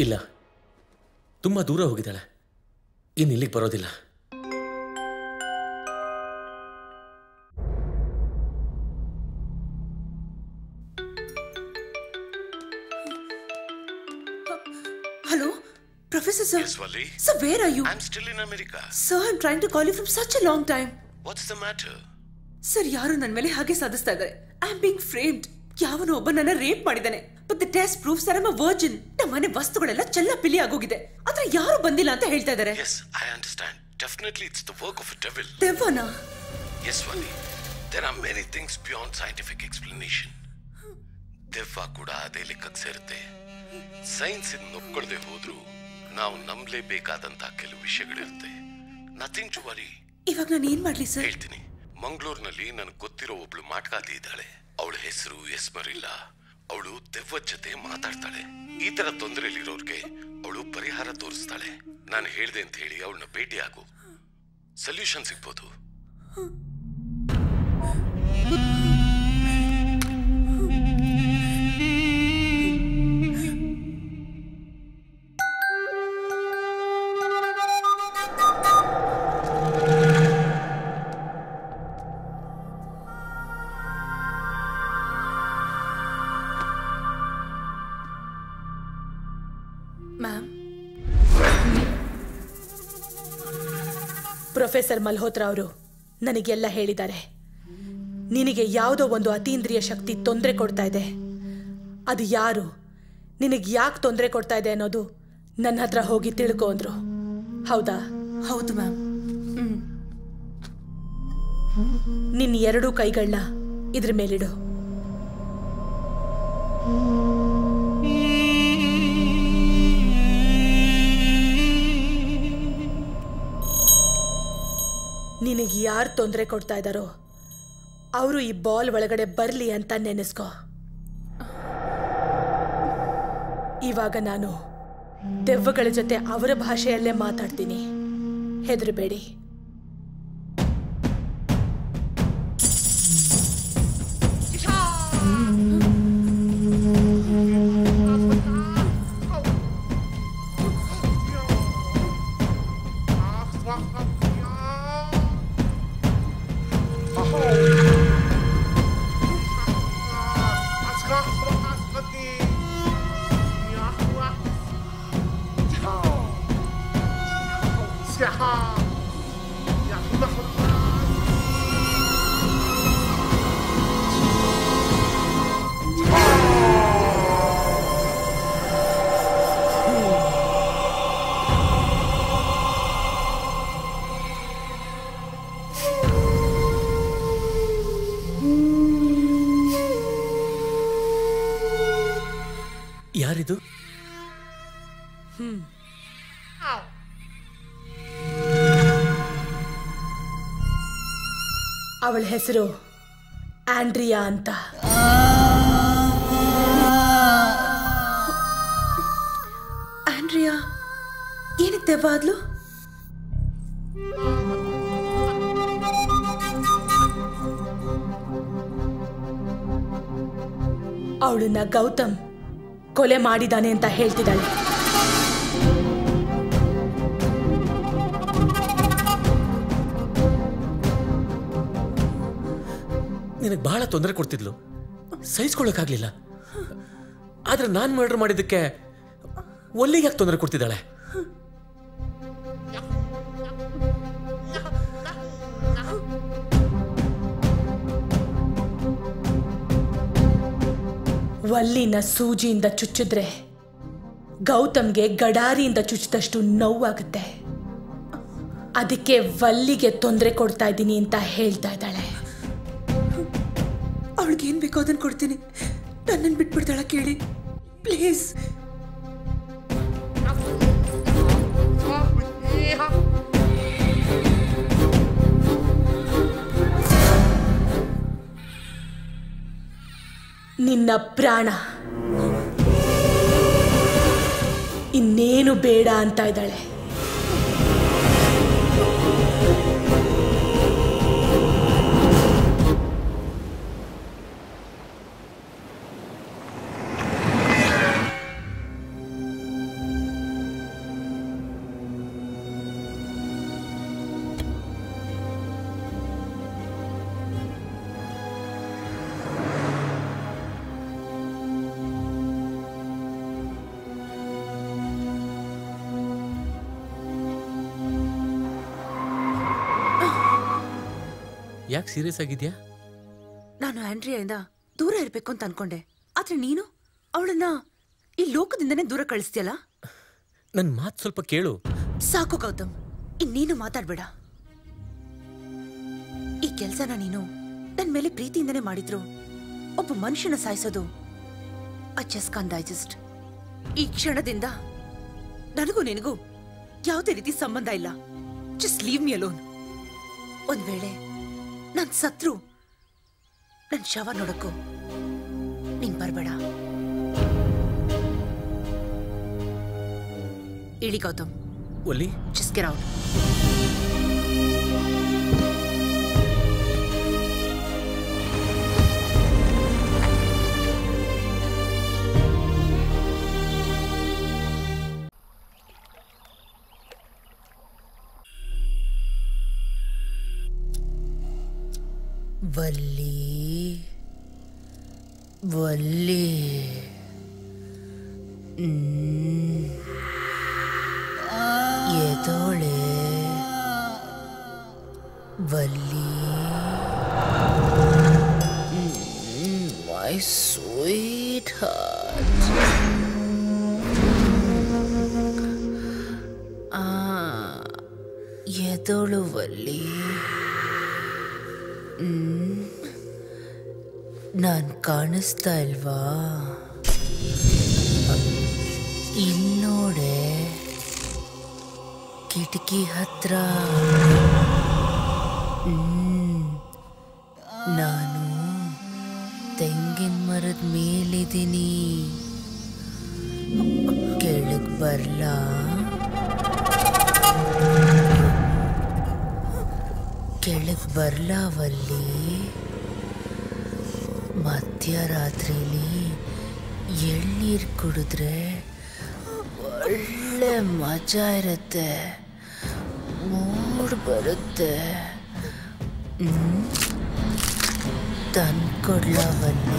D: ಇಲ್ಲ ತುಂಬಾ ದೂರ ಹೋಗಿದ್ದಾಳೆ ಇನ್ನು ಇಲ್ಲಿಗೆ ಬರೋದಿಲ್ಲ
A: Sir. Yes, Wally. Sir, where are you? I'm still in America. Sir, I'm trying to call you from such a long time.
C: What's the matter?
A: Sir ಯಾರು ನನ್ನ ಮೇಲೆ ಹಾಗೆ ಸಾಧಿಸ್ತಾ ಇದ್ದಾರೆ ಐ ಆಮ್ ಬಿಂಗ್ ಫ್ರೇಮ್ಡ್ ಯಾವನೋ ಒಬ್ಬ ನನ್ನ ರೇಪ್ ಮಾಡಿದ್ದಾನೆ but the test proof are ಅಮ್ಮ ವರ್ಜಿನ್ ನಮ್ಮ ಮನೆ ವಸ್ತುಗಳೆಲ್ಲ ಚೆಲ್ಲ ಪಿಲಿ ಆಗೋಗಿದೆ ಆದ್ರೆ ಯಾರು ಬಂದಿಲ್ಲ ಅಂತ ಹೇಳ್ತಾ ಇದ್ದಾರೆ yes
C: I understand definitely it's the work of a devil ದೆವ್ವನ yes Vali there are many things beyond scientific explanation ದೆವ್ವ ಕೂಡ ಅದೇ ಲೆಕ್ಕಕ್ಕೆ ಸೇರುತ್ತೆ ಸೈನ್ಸ್ ಇನ್ ಒಪ್ಕೊಳ್ಳದೆ ಹೋದ್ರೂ ನಾವು ನಂಬಲೇಬೇಕಾದಂತಹ ಕೆಲವು ವಿಷಯಗಳಿರುತ್ತೆ ನಥಿಂಗ್ ಟು ವರಿ
A: ಇವಾಗ ನಾನು ಏನ್ ಮಾಡ್ಲಿ ಸರ್ ಹೇಳ್ತೀನಿ
C: ಮಂಗಳೂರಿನಲ್ಲಿ ನನಗೆ ಗೊತ್ತಿರೋ ಒಬ್ಳು ಮಾಟಗಾತಿ ಇದ್ದಾಳೆ ಅವಳ ಹೆಸರು ಎಸ್ಮರಿಲ್ಲ ಅವಳು ದೆವ್ವ ಜೊತೆ ಮಾತಾಡ್ತಾಳೆ ಈ ತರ ತೊಂದರೆಯಲ್ಲಿರೋರ್ಗೆ ಅವಳು ಪರಿಹಾರ ತೋರಿಸ್ತಾಳೆ ನಾನು ಹೇಳ್ದೆ ಅಂತ ಹೇಳಿ ಅವಳನ್ನ ಭೇಟಿ ಆಗು ಸೊಲ್ಯೂಷನ್ ಸಿಗ್ಬೋದು
H: ಪ್ರೊಫೆಸರ್ ಮಲ್ಹೋತ್ರ ಅವರು ನನಗೆಲ್ಲ ಹೇಳಿದ್ದಾರೆ ನಿನಗೆ ಯಾವುದೋ ಒಂದು ಅತೀಂದ್ರಿಯ ಶಕ್ತಿ ತೊಂದರೆ ಕೊಡ್ತಾ ಇದೆ ಅದು ಯಾರು ನಿನಗೆ ಯಾಕೆ ತೊಂದರೆ ಕೊಡ್ತಾ ಇದೆ ಅನ್ನೋದು ನನ್ನ ಹತ್ರ ಹೋಗಿ ತಿಳ್ಕೊ ಅಂದ್ರು ಹೌದಾ ಹೌದು ಮ್ಯಾಮ್ ನಿನ್ನ ಎರಡೂ ಕೈಗಳನ್ನ ಇದ್ರ ಮೇಲಿಡು ನಿನಗೆ ಯಾರು ತೊಂದರೆ ಕೊಡ್ತಾ ಇದ್ದಾರೋ ಅವರು ಈ ಬಾಲ್ ಒಳಗಡೆ ಬರಲಿ ಅಂತ ನೆನೆಸ್ಕೋ ಇವಾಗ ನಾನು ದೆವ್ವಗಳ ಜೊತೆ ಅವರ ಭಾಷೆಯಲ್ಲೇ ಮಾತಾಡ್ತೀನಿ ಹೆದರಬೇಡಿ ಹೆಸರು ಆಂಡ್ರಿಯಾ ಅಂತ
A: ಆಂಡ್ರಿಯಾ ಏನಕ್ಕೆ ಬಾದ್ಲು
H: ಅವಳನ್ನ ಗೌತಮ್ ಕೊಲೆ ಮಾಡಿದ್ದಾನೆ ಅಂತ ಹೇಳ್ತಿದ್ದಾಳೆ
D: ಬಹಳ ತೊಂದರೆ ಕೊಡ್ತಿದ್ಲು ಸಹಿಸ್ಕೊಳ್ಳೋಕ್ಕಾಗಲಿಲ್ಲ ಆದ್ರೆ ನಾನು ಮರ್ಡರ್ ಮಾಡಿದ್ದಕ್ಕೆ ಒಲ್ಲಿಗೆ ಯಾಕೆ ತೊಂದರೆ ಕೊಡ್ತಿದ್ದಾಳೆ
H: ವಲ್ಲಿನ ಸೂಜಿಯಿಂದ ಚುಚ್ಚಿದ್ರೆ ಗೌತಮ್ಗೆ ಗಡಾರಿಯಿಂದ ಚುಚ್ಚಿದಷ್ಟು ನೋವಾಗುತ್ತೆ ಅದಕ್ಕೆ ವಲ್ಲಿಗೆ ತೊಂದರೆ ಕೊಡ್ತಾ ಇದ್ದೀನಿ ಅಂತ ಹೇಳ್ತಾ ಇದ್ದಾಳೆ
A: ಅವಳಿಗೆ ಏನು ಬೇಕೋ ಅದನ್ನು ಕೊಡ್ತೀನಿ ನನ್ನನ್ನು ಬಿಟ್ಬಿಡ್ತಾಳ ಕೇಳಿ ಪ್ಲೀಸ್
H: ನಿನ್ನ ಪ್ರಾಣ ಇನ್ನೇನು ಬೇಡ ಅಂತ ಇದ್ದಾಳೆ
D: ಯಾಕೆ ಸೀರಿಯಸ್ ಆಗಿದ್ಯಾ
A: ನಾನು ಆಂಡ್ರಿಯಿಂದ ದೂರ ಇರಬೇಕು ಅಂತ ಅನ್ಕೊಂಡೆ ಆದ್ರೆ ನೀನು ಅವಳನ್ನ ಈ ಲೋಕದಿಂದನೇ ದೂರ ಕಳಿಸ್ತೀಯಲ್ಲ
D: ನನ್ ಮಾತು ಸ್ವಲ್ಪ ಕೇಳು
A: ಸಾಕು ಗೌತಮ್ ಇನ್ನೇನು ಮಾತಾಡ್ಬೇಡ ಈ ಕೆಲಸನ ನೀನು ನನ್ನ ಮೇಲೆ ಪ್ರೀತಿಯಿಂದನೇ ಮಾಡಿದ್ರು ಒಬ್ಬ ಮನುಷ್ಯನ ಸಾಯಿಸೋದು ಅಚ್ಚಸ್ಕಾನ್ ಡೈಜೆಸ್ಟ್ ಈ ಕ್ಷಣದಿಂದ ನನಗೂ ನಿನಗೂ ಯಾವುದೇ ರೀತಿ ಸಂಬಂಧ ಇಲ್ಲ ಜಸ್ಟ್ ಲೀವ್ ಮಿ ಅಲೋನ್ ಒಂದ್ ವೇಳೆ ನನ್ನ ಸತ್ರು ನನ್ನ ಶವ ನೋಡಕ್ಕು ನೀನ್ ಬರಬೇಡ ಇಳಿ ಗೌತಮ್ ಒಲಿ ಚಿಸ್ಕೆರೌಟ್ वल्ली वल्ली ಕಾಣಿಸ್ತಾ ಇಲ್ವಾ ಇನ್ನೋಡೆ ಕಿಟಕಿ ಹತ್ರ ನೋಡಿದ್ರೆ ಒಳ್ಳೆ ಮಜಾ ಇರುತ್ತೆ ಮೂಡ್ ಬರುತ್ತೆ ತಂದ್ಕೊಡ್ಲವನ್ನ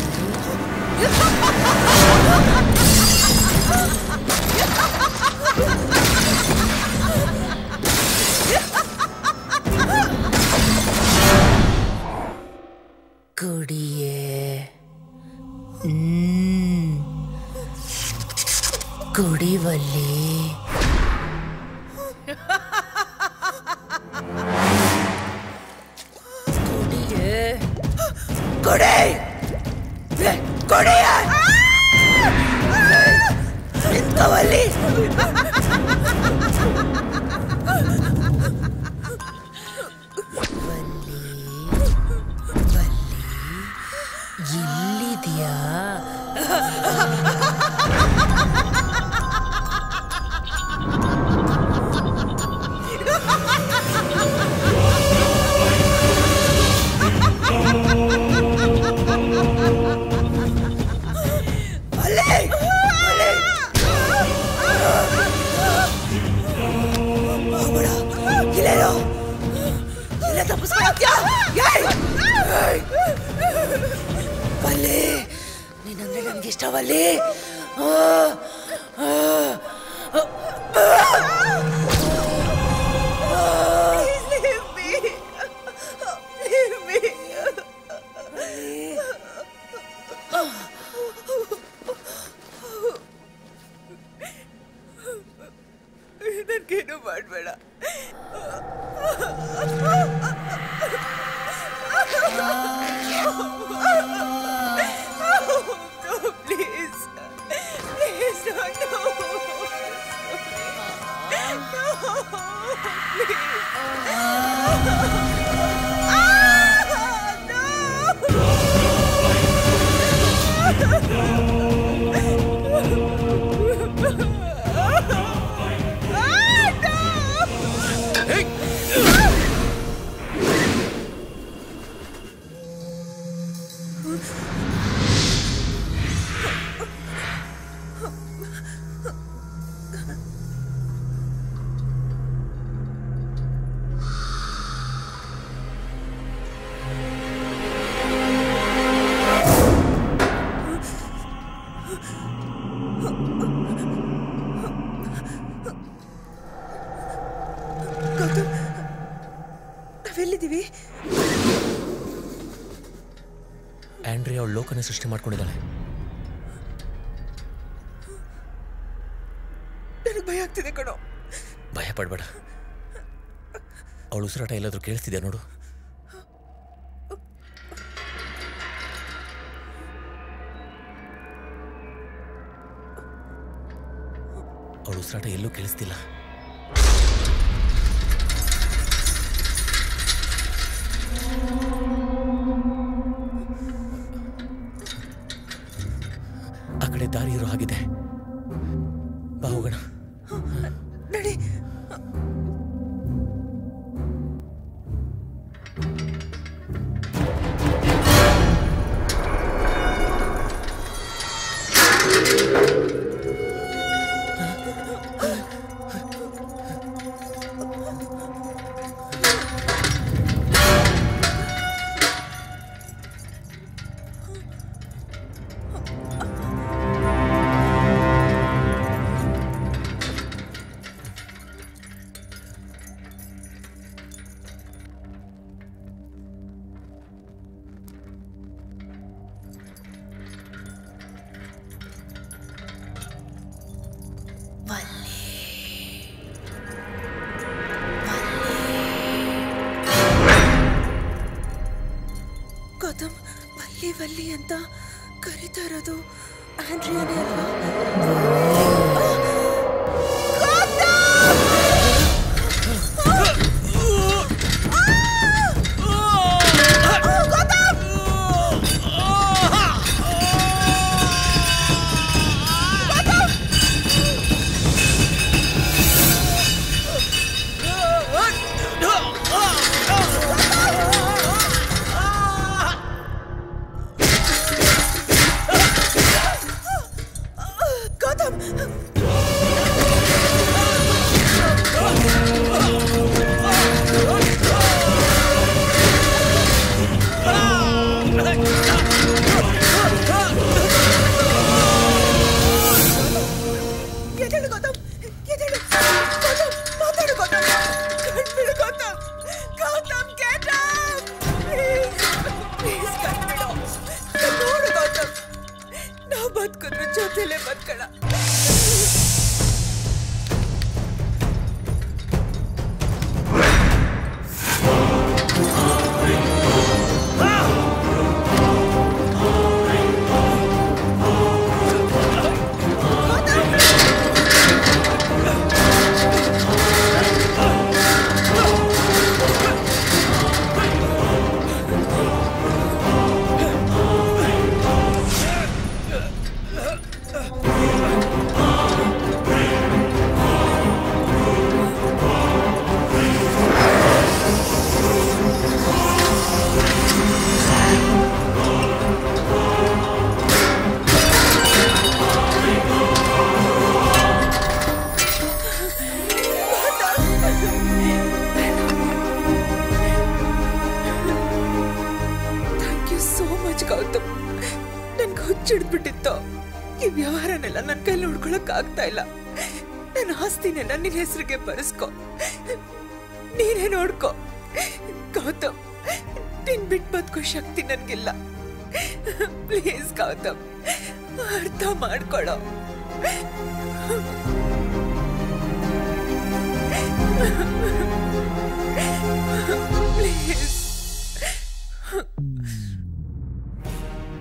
A: Gestavalli! Ah, ah, ah, ah.
D: ಸೃಷ್ಟಿ ಮಾಡ್ಕೊಂಡಿದ್ದಾನೆ
A: ಭಯ ಆಗ್ತಿದೆ ಕಣೋ
D: ಭಯ ಪಡಬೇಡ ಅವಳು ಉಸಿರಾಟ ಎಲ್ಲಾದರೂ ಕೇಳಿಸ್ತಿದ್ಯಾ ನೋಡು ಅವಳು ಉಸಿರಾಟ ಎಲ್ಲೂ ಕೇಳಿಸ್ತಿಲ್ಲ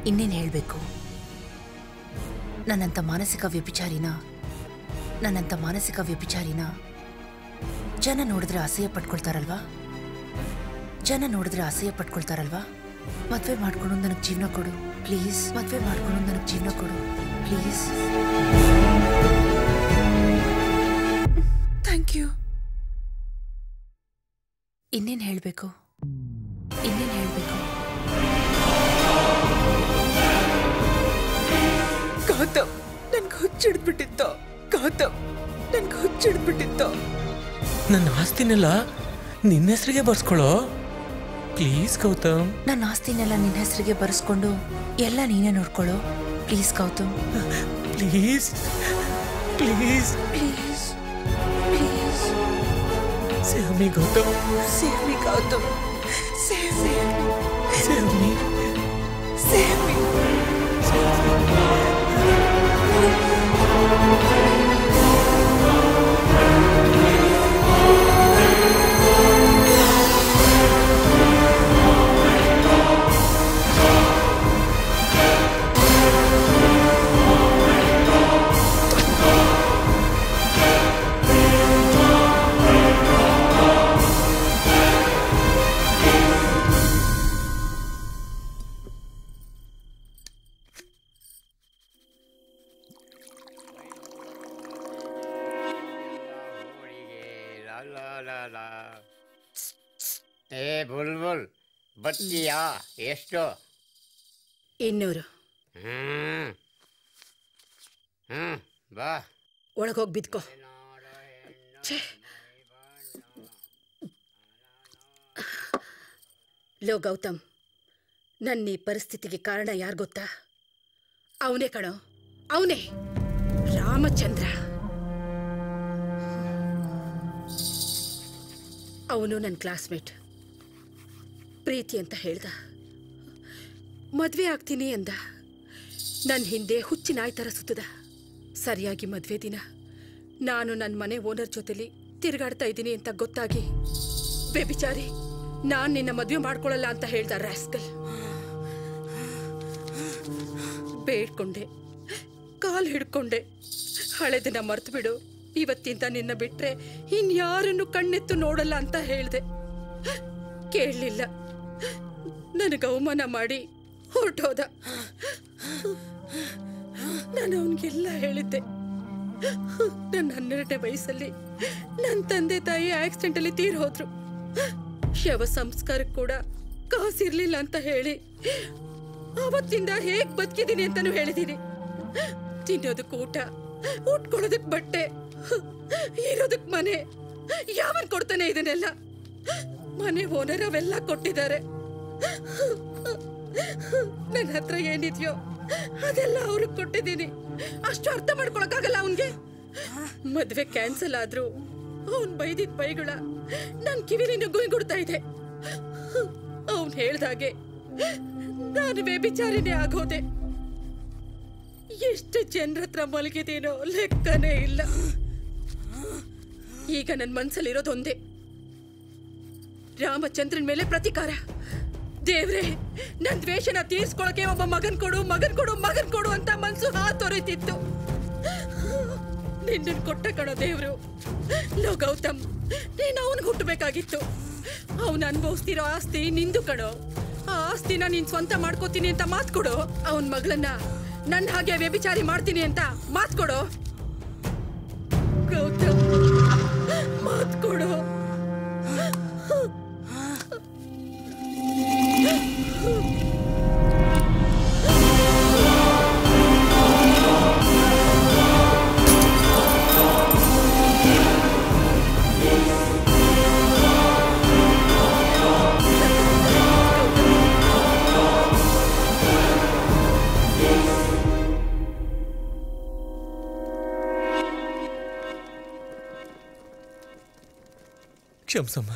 A: ಇನ್ನೇನು ಹೇಳಬೇಕು ನನ್ನಂಥ ಮಾನಸಿಕ ವ್ಯಭಿಚಾರಿನ ನನ್ನಂಥ ಮಾನಸಿಕ ವ್ಯಭಿಚಾರಿನ ಜನ ನೋಡಿದ್ರೆ ಅಸಹ್ಯ ಪಟ್ಕೊಳ್ತಾರಲ್ವಾ ಜನ ನೋಡಿದ್ರೆ ಅಸಹ್ಯ ಪಟ್ಕೊಳ್ತಾರಲ್ವಾ ಮದುವೆ ಮಾಡ್ಕೊಂಡು ನನಗೆ ಜೀವನ ಕೊಡು ಪ್ಲೀಸ್ ಮದುವೆ ಮಾಡ್ಕೊಂಡು ನನಗೆ ಜೀವನ ಕೊಡು ಪ್ಲೀಸ್ ಥ್ಯಾಂಕ್ ಯು ಇನ್ನೇನ್ ಹೇಳಬೇಕು ಇನ್ನೇನು ಹೇಳಬೇಕು ಗೌತಮ್ ನನ್ಗೆ ಹುಚ್ಚಿಡ್ಬಿಟ್ಟಿತ್ತು ಗೌತಮ್ ನನ್ಗೆ
D: ಹುಚ್ಚಿಡ್ಬಿಟ್ಟಿತ್ತು ನನ್ನ ಆಸ್ತಿನೆಲ್ಲ ನಿನ್ನ ಹೆಸರಿಗೆ ಬರ್ಸ್ಕೊಳ್ಳೋ ಪ್ಲೀಸ್ ಗೌತಮ್
A: ನನ್ನ ಆಸ್ತಿನೆಲ್ಲ ನಿನ್ನ ಹೆಸರಿಗೆ ಬರೆಸ್ಕೊಂಡು ಎಲ್ಲ ನೀನೇ ನೋಡ್ಕೊಳ್ಳೋ please Gautam please please please please
D: से गौतम
F: से गौतम
D: ಬರ್ತೀಯಾ ಎಷ್ಟು ಇನ್ನೂರು ಹ್ಮ್ ಬಾ
B: ಬಾ ಹೋಗಿ ಬಿದ್ಕೋ ಲೋ ಗೌತಮ್ ನನ್ನ ಈ ಪರಿಸ್ಥಿತಿಗೆ ಕಾರಣ ಯಾರು ಗೊತ್ತಾ ಅವನೇ ಕಣೋ ಅವನೇ ರಾಮಚಂದ್ರ ಅವನು ನನ್ನ ಕ್ಲಾಸ್ಮೇಟ್ ಪ್ರೀತಿ ಅಂತ ಹೇಳ್ದ ಮದ್ವೆ ಆಗ್ತೀನಿ ಅಂದ ನನ್ನ ಹಿಂದೆ ಹುಚ್ಚಿನ ಥರ ಸುತ್ತದ ಸರಿಯಾಗಿ ಮದ್ವೆ ದಿನ ನಾನು ನನ್ನ ಮನೆ ಓನರ್ ಜೊತೆಲಿ ತಿರುಗಾಡ್ತಾ ಇದ್ದೀನಿ ಅಂತ ಗೊತ್ತಾಗಿ ಬೇಬಿಚಾರಿ ನಾನು ನಿನ್ನ ಮದುವೆ ಮಾಡ್ಕೊಳ್ಳಲ್ಲ ಅಂತ ಹೇಳ್ದ ರಾಸ್ಕಲ್ ಬೇಡ್ಕೊಂಡೆ ಕಾಲು ಹಿಡ್ಕೊಂಡೆ ಹಳೆದಿನ ಮರ್ತು ಬಿಡು ಇವತ್ತಿಂದ ನಿನ್ನ ಬಿಟ್ರೆ ಇನ್ಯಾರನ್ನು ಕಣ್ಣೆತ್ತು ನೋಡಲ್ಲ ಅಂತ ಹೇಳಿದೆ ಕೇಳಲಿಲ್ಲ ನನಗೆ ಅವಮಾನ ಮಾಡಿ ಹೊರಟೋದ ನಾನು ಅವನಿಗೆಲ್ಲ ಹೇಳಿದ್ದೆ ನನ್ನ ಹನ್ನೆರಡನೇ ವಯಸ್ಸಲ್ಲಿ ನನ್ನ ತಂದೆ ತಾಯಿ ಆಕ್ಸಿಡೆಂಟಲ್ಲಿ ತೀರ್ ಹೋದ್ರು ಶವ ಸಂಸ್ಕಾರಕ್ಕೆ ಕೂಡ ಕಾಸಿರ್ಲಿಲ್ಲ ಅಂತ ಹೇಳಿ ಅವತ್ತಿಂದ ಹೇಗ್ ಬದುಕಿದ್ದೀನಿ ಅಂತಾನು ಹೇಳಿದ್ದೀನಿ ತಿನ್ನೋದಕ್ಕೆ ಊಟ ಉಟ್ಕೊಳ್ಳೋದಕ್ಕೆ ಬಟ್ಟೆ ಇರೋದಕ್ಕೆ ಮನೆ ಯಾವನ್ ಕೊಡ್ತಾನೆ ಇದನ್ನೆಲ್ಲ ಮನೆ ಓನರ್ ಅವೆಲ್ಲ ಕೊಟ್ಟಿದ್ದಾರೆ ನನ್ನ ಹತ್ರ ಏನಿದ್ಯೋ ಅದೆಲ್ಲ ಅವ್ರಿಗೆ ಕೊಟ್ಟಿದ್ದೀನಿ ಅಷ್ಟು ಅರ್ಥ ಮಾಡ್ಕೊಳಕ್ಕಾಗಲ್ಲ ಅವನ್ಗೆ ಮದ್ವೆ ಕ್ಯಾನ್ಸಲ್ ಆದ್ರು ಅವನ್ ಬೈದಿದ್ ಬೈಗಳ ನನ್ ಕಿವಿಲಿನ ಗುಯ್ಗುಡ್ತಾ ಇದೆ ಅವನ್ ಹೇಳ್ದಾಗೆ ನಾನು ಬೇಬಿಚಾರಿನೇ ಆಗೋದೆ ಎಷ್ಟು ಜನರ ಹತ್ರ ಮಲಗಿದೇನೋ ಲೆಕ್ಕನೇ ಇಲ್ಲ ಈಗ ನನ್ನ ಮನ್ಸಲ್ಲಿರೋದೊಂದೇ ರಾಮಚಂದ್ರನ್ ಮೇಲೆ ಪ್ರತಿಕಾರ ದೇವ್ರೆ ನನ್ ದ್ವೇಷನ ತೀರ್ಸ್ಕೊಳಕ್ಕೆ ಒಬ್ಬ ಮಗನ್ ಕೊಡು ಮಗನ್ ಕೊಡು ಮಗನ್ ಕೊಡು ಅಂತ ಮನ್ಸು ಹಾ ತೊರಿತಿತ್ತು ನಿನ್ನ ಕೊಟ್ಟ ಕಣೋ ದೇವ್ರು ನೋ ಗೌತಮ್ ನೀನ್ ಅವನ್ ಹುಟ್ಟಬೇಕಾಗಿತ್ತು ಅವನ್ ಅನುಭವಿಸ್ತಿರೋ ಆಸ್ತಿ ನಿಂದು ಕಣೋ ಆ ಆಸ್ತಿನ ನೀನ್ ಸ್ವಂತ ಮಾಡ್ಕೋತೀನಿ ಅಂತ ಮಾತ್ ಕೊಡು ಅವನ್ ಮಗಳನ್ನ ನನ್ನ ಹಾಗೆ ವ್ಯಭಿಚಾರಿ ಮಾಡ್ತೀನಿ ಅಂತ ಮಾತ್ ಕೊಡು ಗೌತಮ್ ಮಾತ್ ಕೊಡು
D: ಕ್ಷಮಿಸಮ್ಮ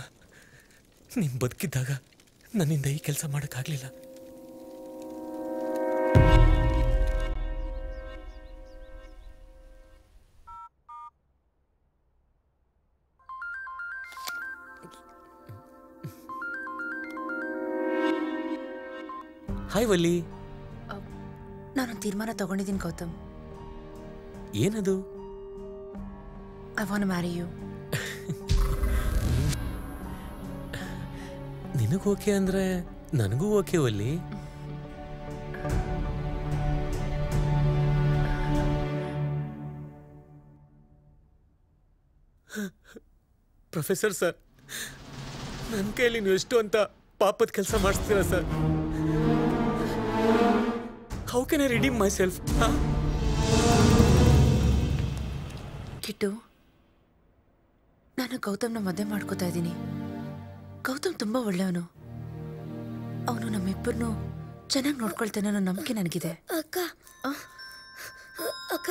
D: ನಿಮ್ಮ ಬದುಕಿದ್ದಾಗ ನನ್ನಿಂದ ಈ ಕೆಲಸ ಮಾಡೋಕ್ಕಾಗಲಿಲ್ಲ ಹಾಯ್ ವಲ್ಲಿ
A: ನಾನು ತೀರ್ಮಾನ ತಗೊಂಡಿದ್ದೀನಿ ಗೌತಮ್ ಏನದು ಐ ವಾಂಟ್ ಮ್ಯಾರಿ ಯು
D: ನಿನಗೆ ಓಕೆ ಅಂದ್ರೆ ನನಗೂ ಓಕೆ ಅಲ್ಲಿ ಪ್ರೊಫೆಸರ್ ಸರ್ ನನ್ನ ಕೈಯಲ್ಲಿ ನೀವು ಎಷ್ಟು ಅಂತ ಪಾಪದ ಕೆಲಸ ಮಾಡಿಸ್ತೀರಾ sir how can I redeem myself
A: Kittu ನಾನು ಗೌತಮ್ನ ಮದುವೆ ಮಾಡ್ಕೋತಾ ಇದ್ದೀನಿ ಗೌತಮ್ ತುಂಬಾ ಒಳ್ಳೆಯವನು ಅವನು ನಮ್ಮಿಬ್ಬರನ್ನು ಚೆನ್ನಾಗಿ ನೋಡ್ಕೊಳ್ತಾನೆ ಅನ್ನೋ ನಂಬಿಕೆ ನನಗಿದೆ ಅಕ್ಕ ಅಕ್ಕ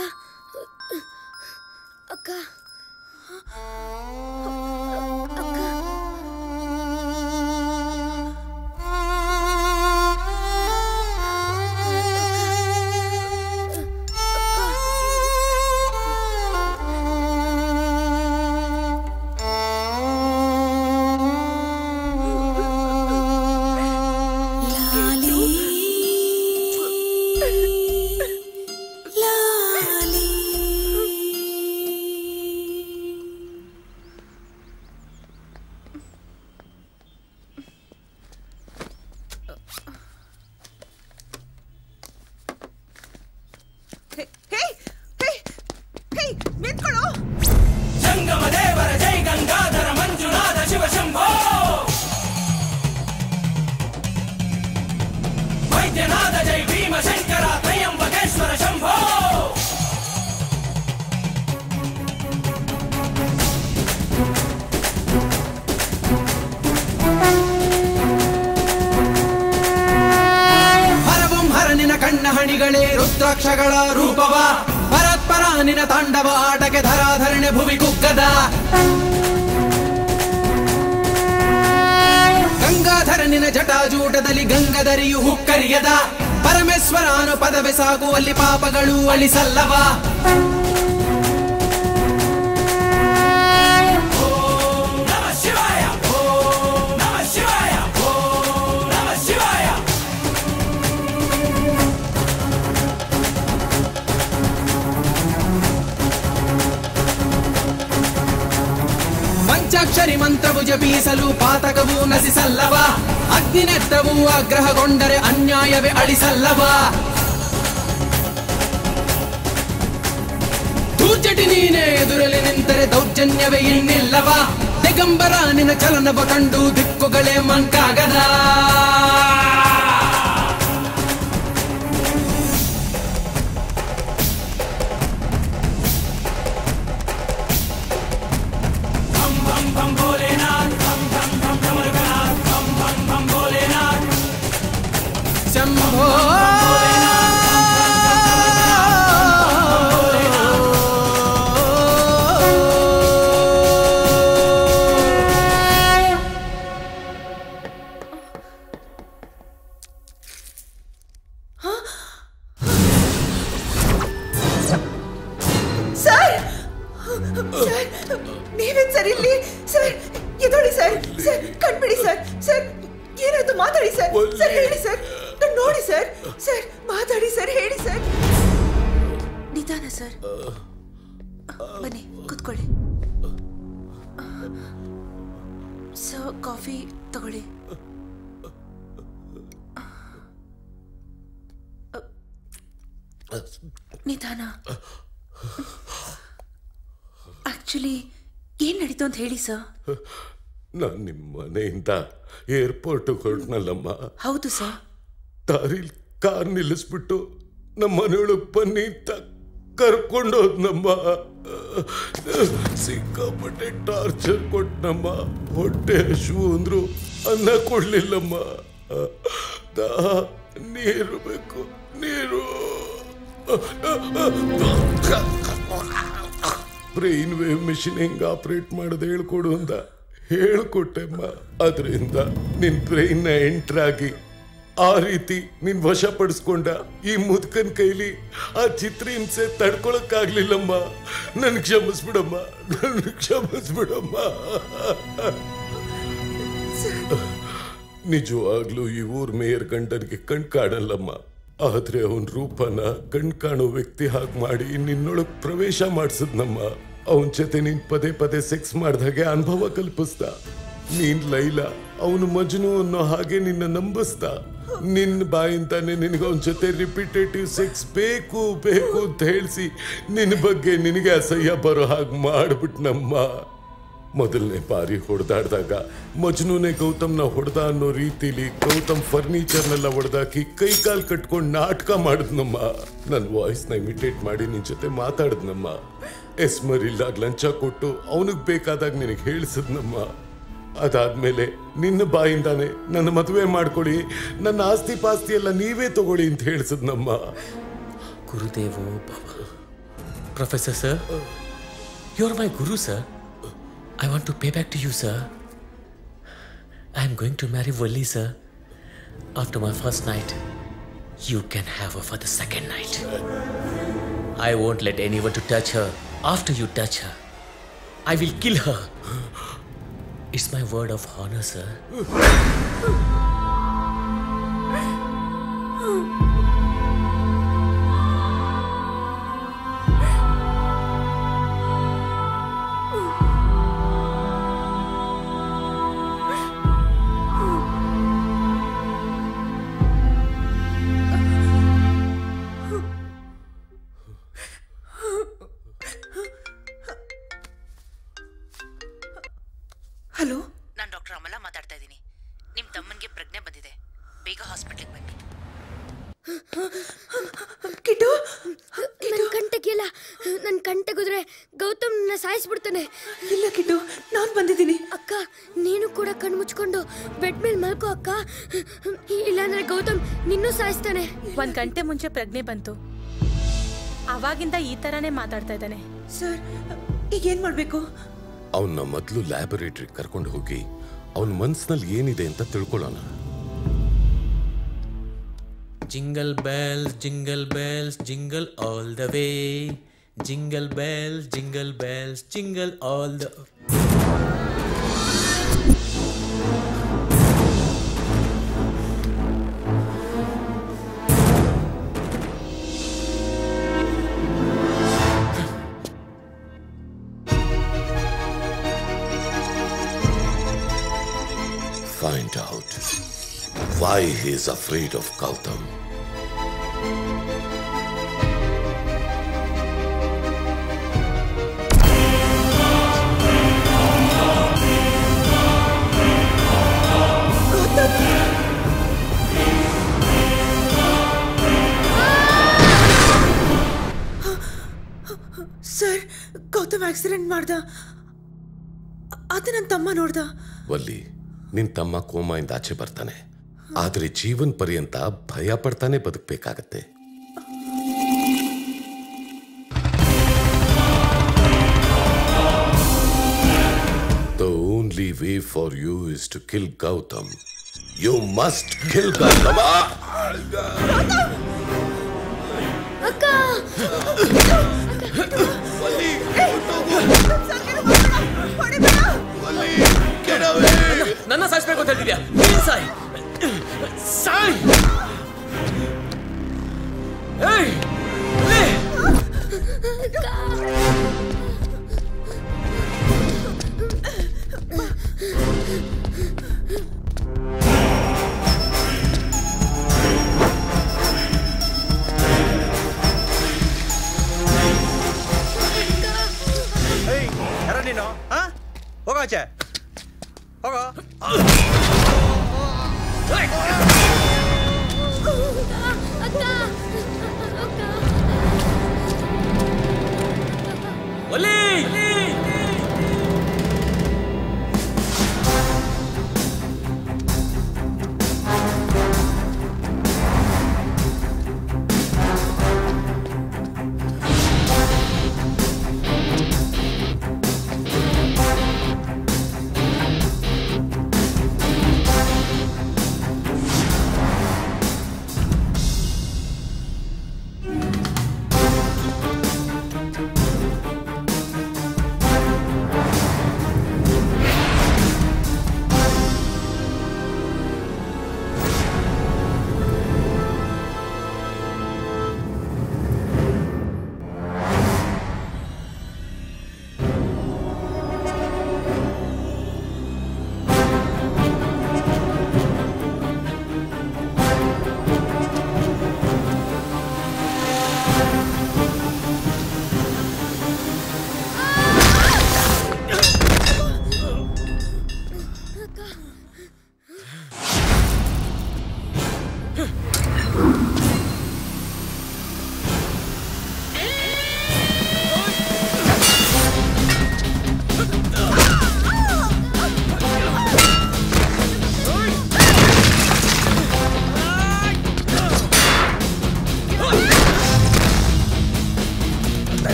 C: ಅಂತ ಏರ್ಪೋರ್ಟ್ ಹೊರಟ್ನಲ್ಲಮ್ಮ ಹೌದು ಸರ್ ದಾರಿಲ್ ಕಾರ್ ನಿಲ್ಲಿಸ್ಬಿಟ್ಟು ನಮ್ಮ ಮನೆಯೊಳಗೆ ಬನ್ನಿ ಅಂತ ಹೋದ್ನಮ್ಮ ಸಿಕ್ಕಾಪಟ್ಟೆ ಟಾರ್ಚರ್ ಕೊಟ್ಟನಮ್ಮ ಹೊಟ್ಟೆ ಹಶು ಅಂದ್ರು ಅನ್ನ ಕೊಡ್ಲಿಲ್ಲಮ್ಮ ನೀರು ಬೇಕು ನೀರು ಬ್ರೈನ್ ವೇವ್ ಮಿಷಿನ್ ಹೆಂಗೆ ಆಪ್ರೇಟ್ ಮಾಡೋದು ಹೇಳ್ಕೊಡು ಅಂತ ಹೇಳ್ಕೊಟ್ಟೆಮ್ಮ ಅದರಿಂದ ನಿನ್ ಬ್ರೈನ್ನ ಎಂಟ್ರಾಗಿ ಆ ರೀತಿ ನಿನ್ ವಶಪಡಿಸ್ಕೊಂಡ ಈ ಮುದುಕನ್ ಕೈಲಿ ಆ ಚಿತ್ರ ಹಿಂಸೆ ತಡ್ಕೊಳಕ್ಕಾಗ್ಲಿಲ್ಲಮ್ಮ ನನ್ ಕ್ಷಮಿಸ್ಬಿಡಮ್ಮ ನನ್ ಕ್ಷಮಿಸ್ಬಿಡಮ್ಮ ನಿಜವಾಗ್ಲೂ ಈ ಊರ್ ಮೇಯರ್ ಗಂಡನಿಗೆ ಕಣ್ ಕಾಣಲ್ಲಮ್ಮ ಆದ್ರೆ ಅವನ್ ರೂಪನ ಕಣ್ ಕಾಣೋ ವ್ಯಕ್ತಿ ಹಾಗೆ ಮಾಡಿ ನಿನ್ನೊಳಗ್ ಪ್ರವೇಶ ಮಾಡಿಸದ್ನಮ್ಮ ಅವನ ಜೊತೆ ನೀನ್ ಪದೇ ಪದೇ ಸೆಕ್ಸ್ ಮಾಡ್ದಾಗೆ ಅನುಭವ ಕಲ್ಪಿಸ್ದ ನೀನ್ ಲೈಲ ಅವನು ಮಜನು ಅನ್ನೋ ಹಾಗೆ ನಿನ್ನ ನಂಬಿಸ್ದ ನಿನ್ನ ಬಾಯಿಂದಾನೆ ನಿನಗೆ ಅವನ ಜೊತೆ ರಿಪಿಟೇಟಿವ್ ಸೆಕ್ಸ್ ಬೇಕು ಬೇಕು ಅಂತ ಹೇಳಿಸಿ ನಿನ್ನ ಬಗ್ಗೆ ನಿನಗೆ ಅಸಹ್ಯ ಬರೋ ಹಾಗೆ ನಮ್ಮ ಮೊದಲನೇ ಬಾರಿ ಹೊಡೆದಾಡ್ದಾಗ ಮಜ್ನೂನೇ ಗೌತಮ್ನ ಹೊಡೆದ ಅನ್ನೋ ರೀತಿಲಿ ಗೌತಮ್ ಫರ್ನಿಚರ್ನೆಲ್ಲ ಹೊಡೆದಾಕಿ ಕೈ ಕಾಲು ಕಟ್ಕೊಂಡು ನಾಟಕ ಮಾಡಿದ್ನಮ್ಮ ನನ್ನ ವಾಯ್ಸ್ನ ಇಮಿಟೇಟ್ ಮಾಡಿ ನಿನ್ನ ಜೊತೆ ಮಾತಾಡಿದ್ನಮ್ಮ ಎಸ್ಮರ್ ಇಲ್ದಾಗ ಲಂಚ ಕೊಟ್ಟು ಅವನಿಗೆ ಬೇಕಾದಾಗ ನಿನಗೆ ಹೇಳಿಸದ್ನಮ್ಮ ಅದಾದ್ಮೇಲೆ ನಿನ್ನ ಬಾಯಿಂದಾನೆ ನನ್ನ ಮದುವೆ ಮಾಡ್ಕೊಳ್ಳಿ ನನ್ನ ಆಸ್ತಿ ಪಾಸ್ತಿ ಎಲ್ಲ ನೀವೇ ತಗೊಳ್ಳಿ ಅಂತ ಹೇಳಿಸಿದ್ನಮ್ಮ
D: ಗುರುದೇವೋ professor sir you are my guru sir I want to pay back to you sir I am going to marry Valli sir after my first night you can have a for the second night I want let any to touch her After you touch her, I will kill her. It's my word of honor, sir.
G: ಗಂಟೆ ತೆಗೆದ್ರೆ ಗೌತಮ್ ನನ್ನ ಸಾಯಿಸ್ಬಿಡ್ತಾನೆ ಇಲ್ಲ ಕಿಟ್ಟು ನಾನು ಬಂದಿದ್ದೀನಿ ಅಕ್ಕ ನೀನು ಕೂಡ ಕಣ್ಣು ಮುಚ್ಕೊಂಡು ಬೆಡ್ ಮೇಲೆ ಮಲ್ಕೋ ಅಕ್ಕ ಇಲ್ಲಾಂದ್ರೆ ಗೌತಮ್ ನಿನ್ನೂ ಸಾಯಿಸ್ತಾನೆ ಒಂದ್ ಗಂಟೆ
H: ಮುಂಚೆ ಪ್ರಜ್ಞೆ ಬಂತು ಅವಾಗಿಂದ ಈ ತರಾನೇ ಮಾತಾಡ್ತಾ ಇದ್ದಾನೆ ಸರ್
A: ಈಗ ಏನ್ ಮಾಡ್ಬೇಕು
C: ಅವನ್ನ ಮೊದಲು ಲ್ಯಾಬೊರೇಟರಿ ಕರ್ಕೊಂಡು ಹೋಗಿ ಅವನ ಮನ್ಸಿನಲ್ಲಿ ಏನಿದೆ ಅಂತ ತಿಳ್ಕೊಳ್ಳೋಣ jingle bells
D: jingle bells jingle all the way Jingle bells, jingle bells, jingle all the...
C: Find out why he is afraid of Kautam.
A: Accident ಮಾಡ್ದ ಅದು ನನ್ನ ತಮ್ಮ ನೋಡ್ದ
C: ವಲ್ಲಿ ನಿನ್ ತಮ್ಮ ಕೋಮಾಯಿಂದ ಆಚೆ ಬರ್ತಾನೆ ಆದರೆ ಜೀವನ್ ಪರ್ಯಂತ ಭಯ ಪಡ್ತಾನೆ ಬದುಕಬೇಕಾಗತ್ತೆ the only way for you is to kill Gautam you must kill Gautam
F: ಅಕ್ಕ
D: Nana saç pek otel d e i a i n s i
I: Say! Hey! Hey!
D: e i Wali! Wali!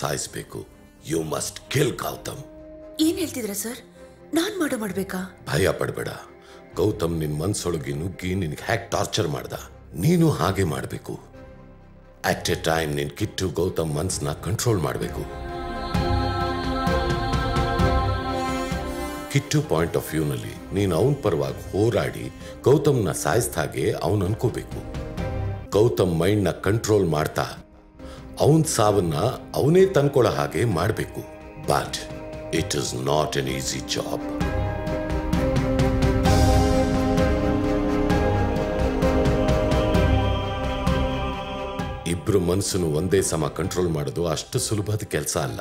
C: ಸಾಯಿಸಬೇಕು ಯು ಮಸ್ಟ್ ಕಿಲ್ ಗೌತಮ್
A: ಏನ್ ಹೇಳ್ತಿದ್ರ sir ನಾನ್ ಮಾಡೋ ಮಾಡ್ಬೇಕಾ
C: ಭಯ ಪಡಬೇಡ ಗೌತಮ್ ನಿನ್ ಮನ್ಸೊಳಗೆ ನುಗ್ಗಿ ನಿನ್ಗೆ ಹ್ಯಾಕ್ ಟಾರ್ಚರ್ ಮಾಡ್ದ ನೀನು ಹಾಗೆ ಮಾಡಬೇಕು ಅಟ್ ಎ ಟೈಮ್ ನಿನ್ ಕಿಟ್ಟು ಗೌತಮ್ ಮನ್ಸ್ನ ಕಂಟ್ರೋಲ್ ಮಾಡಬೇಕು ಕಿಟ್ಟು ಪಾಯಿಂಟ್ ಆಫ್ ವ್ಯೂನಲ್ಲಿ ನೀನು ಅವನ ಪರವಾಗಿ ಹೋರಾಡಿ ಗೌತಮ್ನ ಸಾಯಿಸ್ದ ಹಾಗೆ ಅವನು ಅನ್ಕೋಬೇಕು ಗೌತಮ್ ಮೈಂಡ್ನ ಕಂಟ್ರೋಲ್ ಮಾಡ್ತಾ ಅವನ ಸಾವನ್ನ ಅವನೇ ತಂದ್ಕೊಳ್ಳೋ ಹಾಗೆ ಮಾಡಬೇಕು but it is not an easy job ಇಬ್ರು ಮನಸ್ಸನ್ನು ಒಂದೇ ಸಮ ಕಂಟ್ರೋಲ್ ಮಾಡೋದು ಅಷ್ಟು ಸುಲಭದ ಕೆಲಸ ಅಲ್ಲ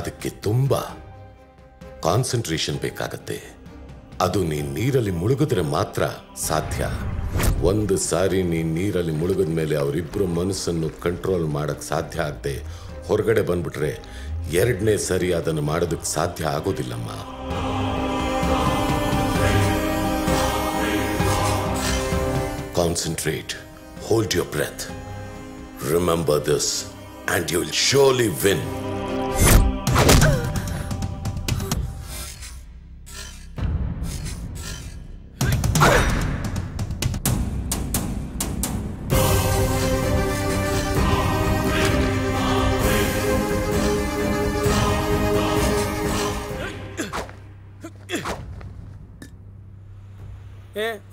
C: ಅದಕ್ಕೆ ತುಂಬಾ ಕಾನ್ಸಂಟ್ರೇಷನ್ ಬೇಕಾಗತ್ತೆ ಅದು ನೀ ನೀರಲ್ಲಿ ಮುಳುಗಿದ್ರೆ ಮಾತ್ರ ಸಾಧ್ಯ ಒಂದು ಸಾರಿ ನೀ ನೀರಲ್ಲಿ ಮುಳುಗಿದ ಮೇಲೆ ಅವರಿಬ್ಬರು ಮನಸ್ಸನ್ನು ಕಂಟ್ರೋಲ್ ಮಾಡೋಕ್ಕೆ ಸಾಧ್ಯ ಆಗದೆ ಹೊರಗಡೆ ಬಂದ್ಬಿಟ್ರೆ ಎರಡನೇ ಸರಿ ಅದನ್ನು ಮಾಡೋದಕ್ಕೆ ಸಾಧ್ಯ ಆಗೋದಿಲ್ಲಮ್ಮ concentrate hold your breath remember this and you will surely win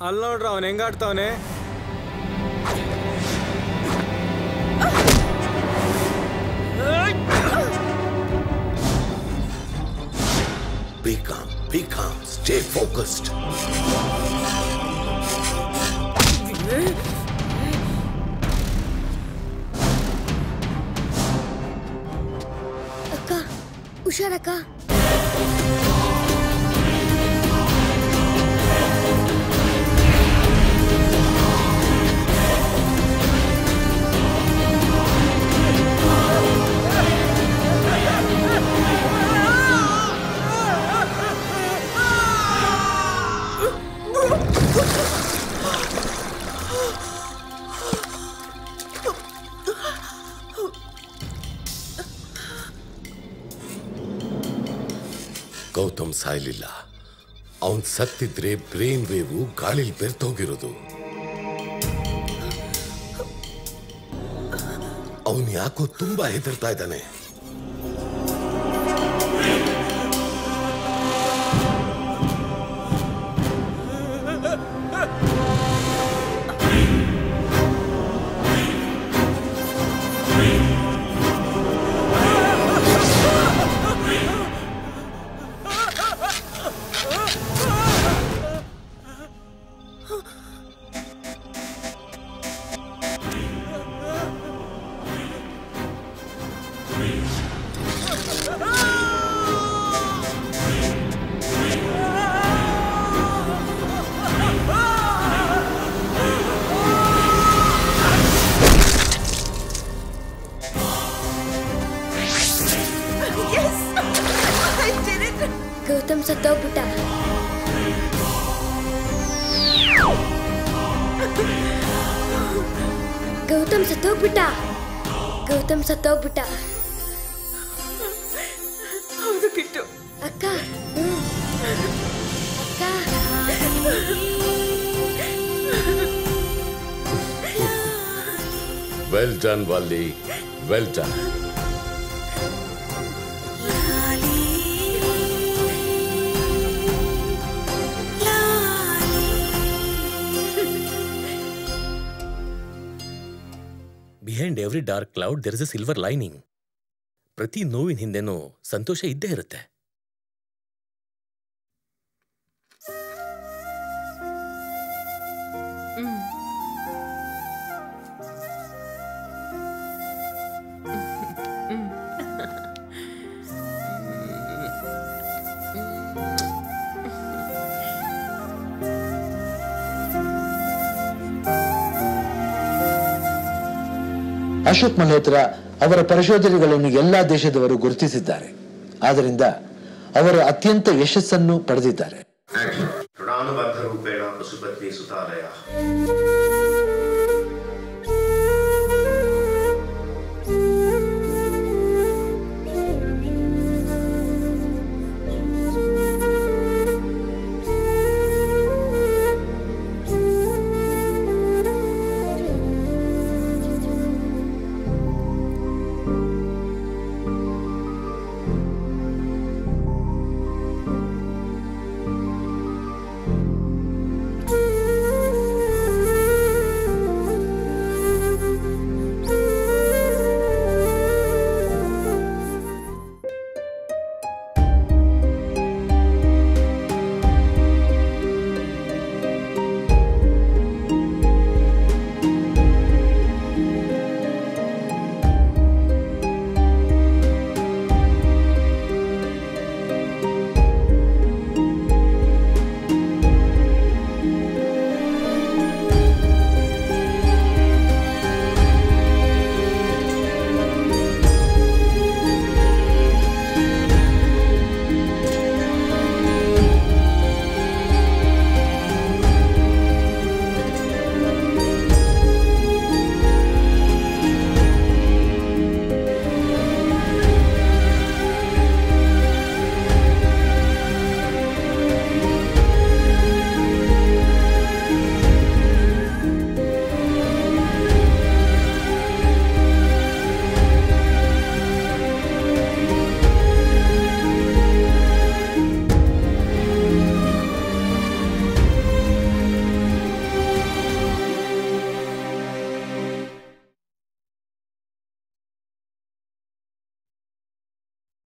E: ಅಲ್ಲಿ ನೋಡ್ರ ಅವನು ಹೆಂಗಾಡ್ತಾವನೆ
C: Be calm, be calm, stay focused.
G: ಅಕ್ಕ ಹುಷಾರಕ್ಕ
C: ಇರ್ಲಿಲ್ಲ ಅವನ್ ಸತ್ತಿದ್ರೆ ಬ್ರೇನ್ ವೇವು ಗಾಳಿಲಿ ಬೆರ್ತೋಗಿರೋದು ಅವನ್ ಯಾಕೋ ತುಂಬಾ ಹೆದರ್ತಾ ಇದ್ದಾನೆ
G: ಸತ್ತೋಗ್ಬಿಟ್ಟ
A: ಹೌದು ಕಿಟ್ಟು
G: ಅಕ್ಕ
F: ಅಕ್ಕ
C: well done Valli well done
D: every dark cloud there is a silver lining ಪ್ರತಿ ನೋವಿನ ಹಿಂದೆನೂ ಸಂತೋಷ ಇದ್ದೇ ಇರುತ್ತೆ ಅಶೋಕ್ ಮಲ್ಹೋತ್ರ ಅವರ ಪರಿಶೋಧನೆಗಳನ್ನು ಎಲ್ಲ ದೇಶದವರು ಗುರುತಿಸಿದ್ದಾರೆ ಆದ್ದರಿಂದ ಅವರು ಅತ್ಯಂತ ಯಶಸ್ಸನ್ನು
C: ಪಡೆದಿದ್ದಾರೆ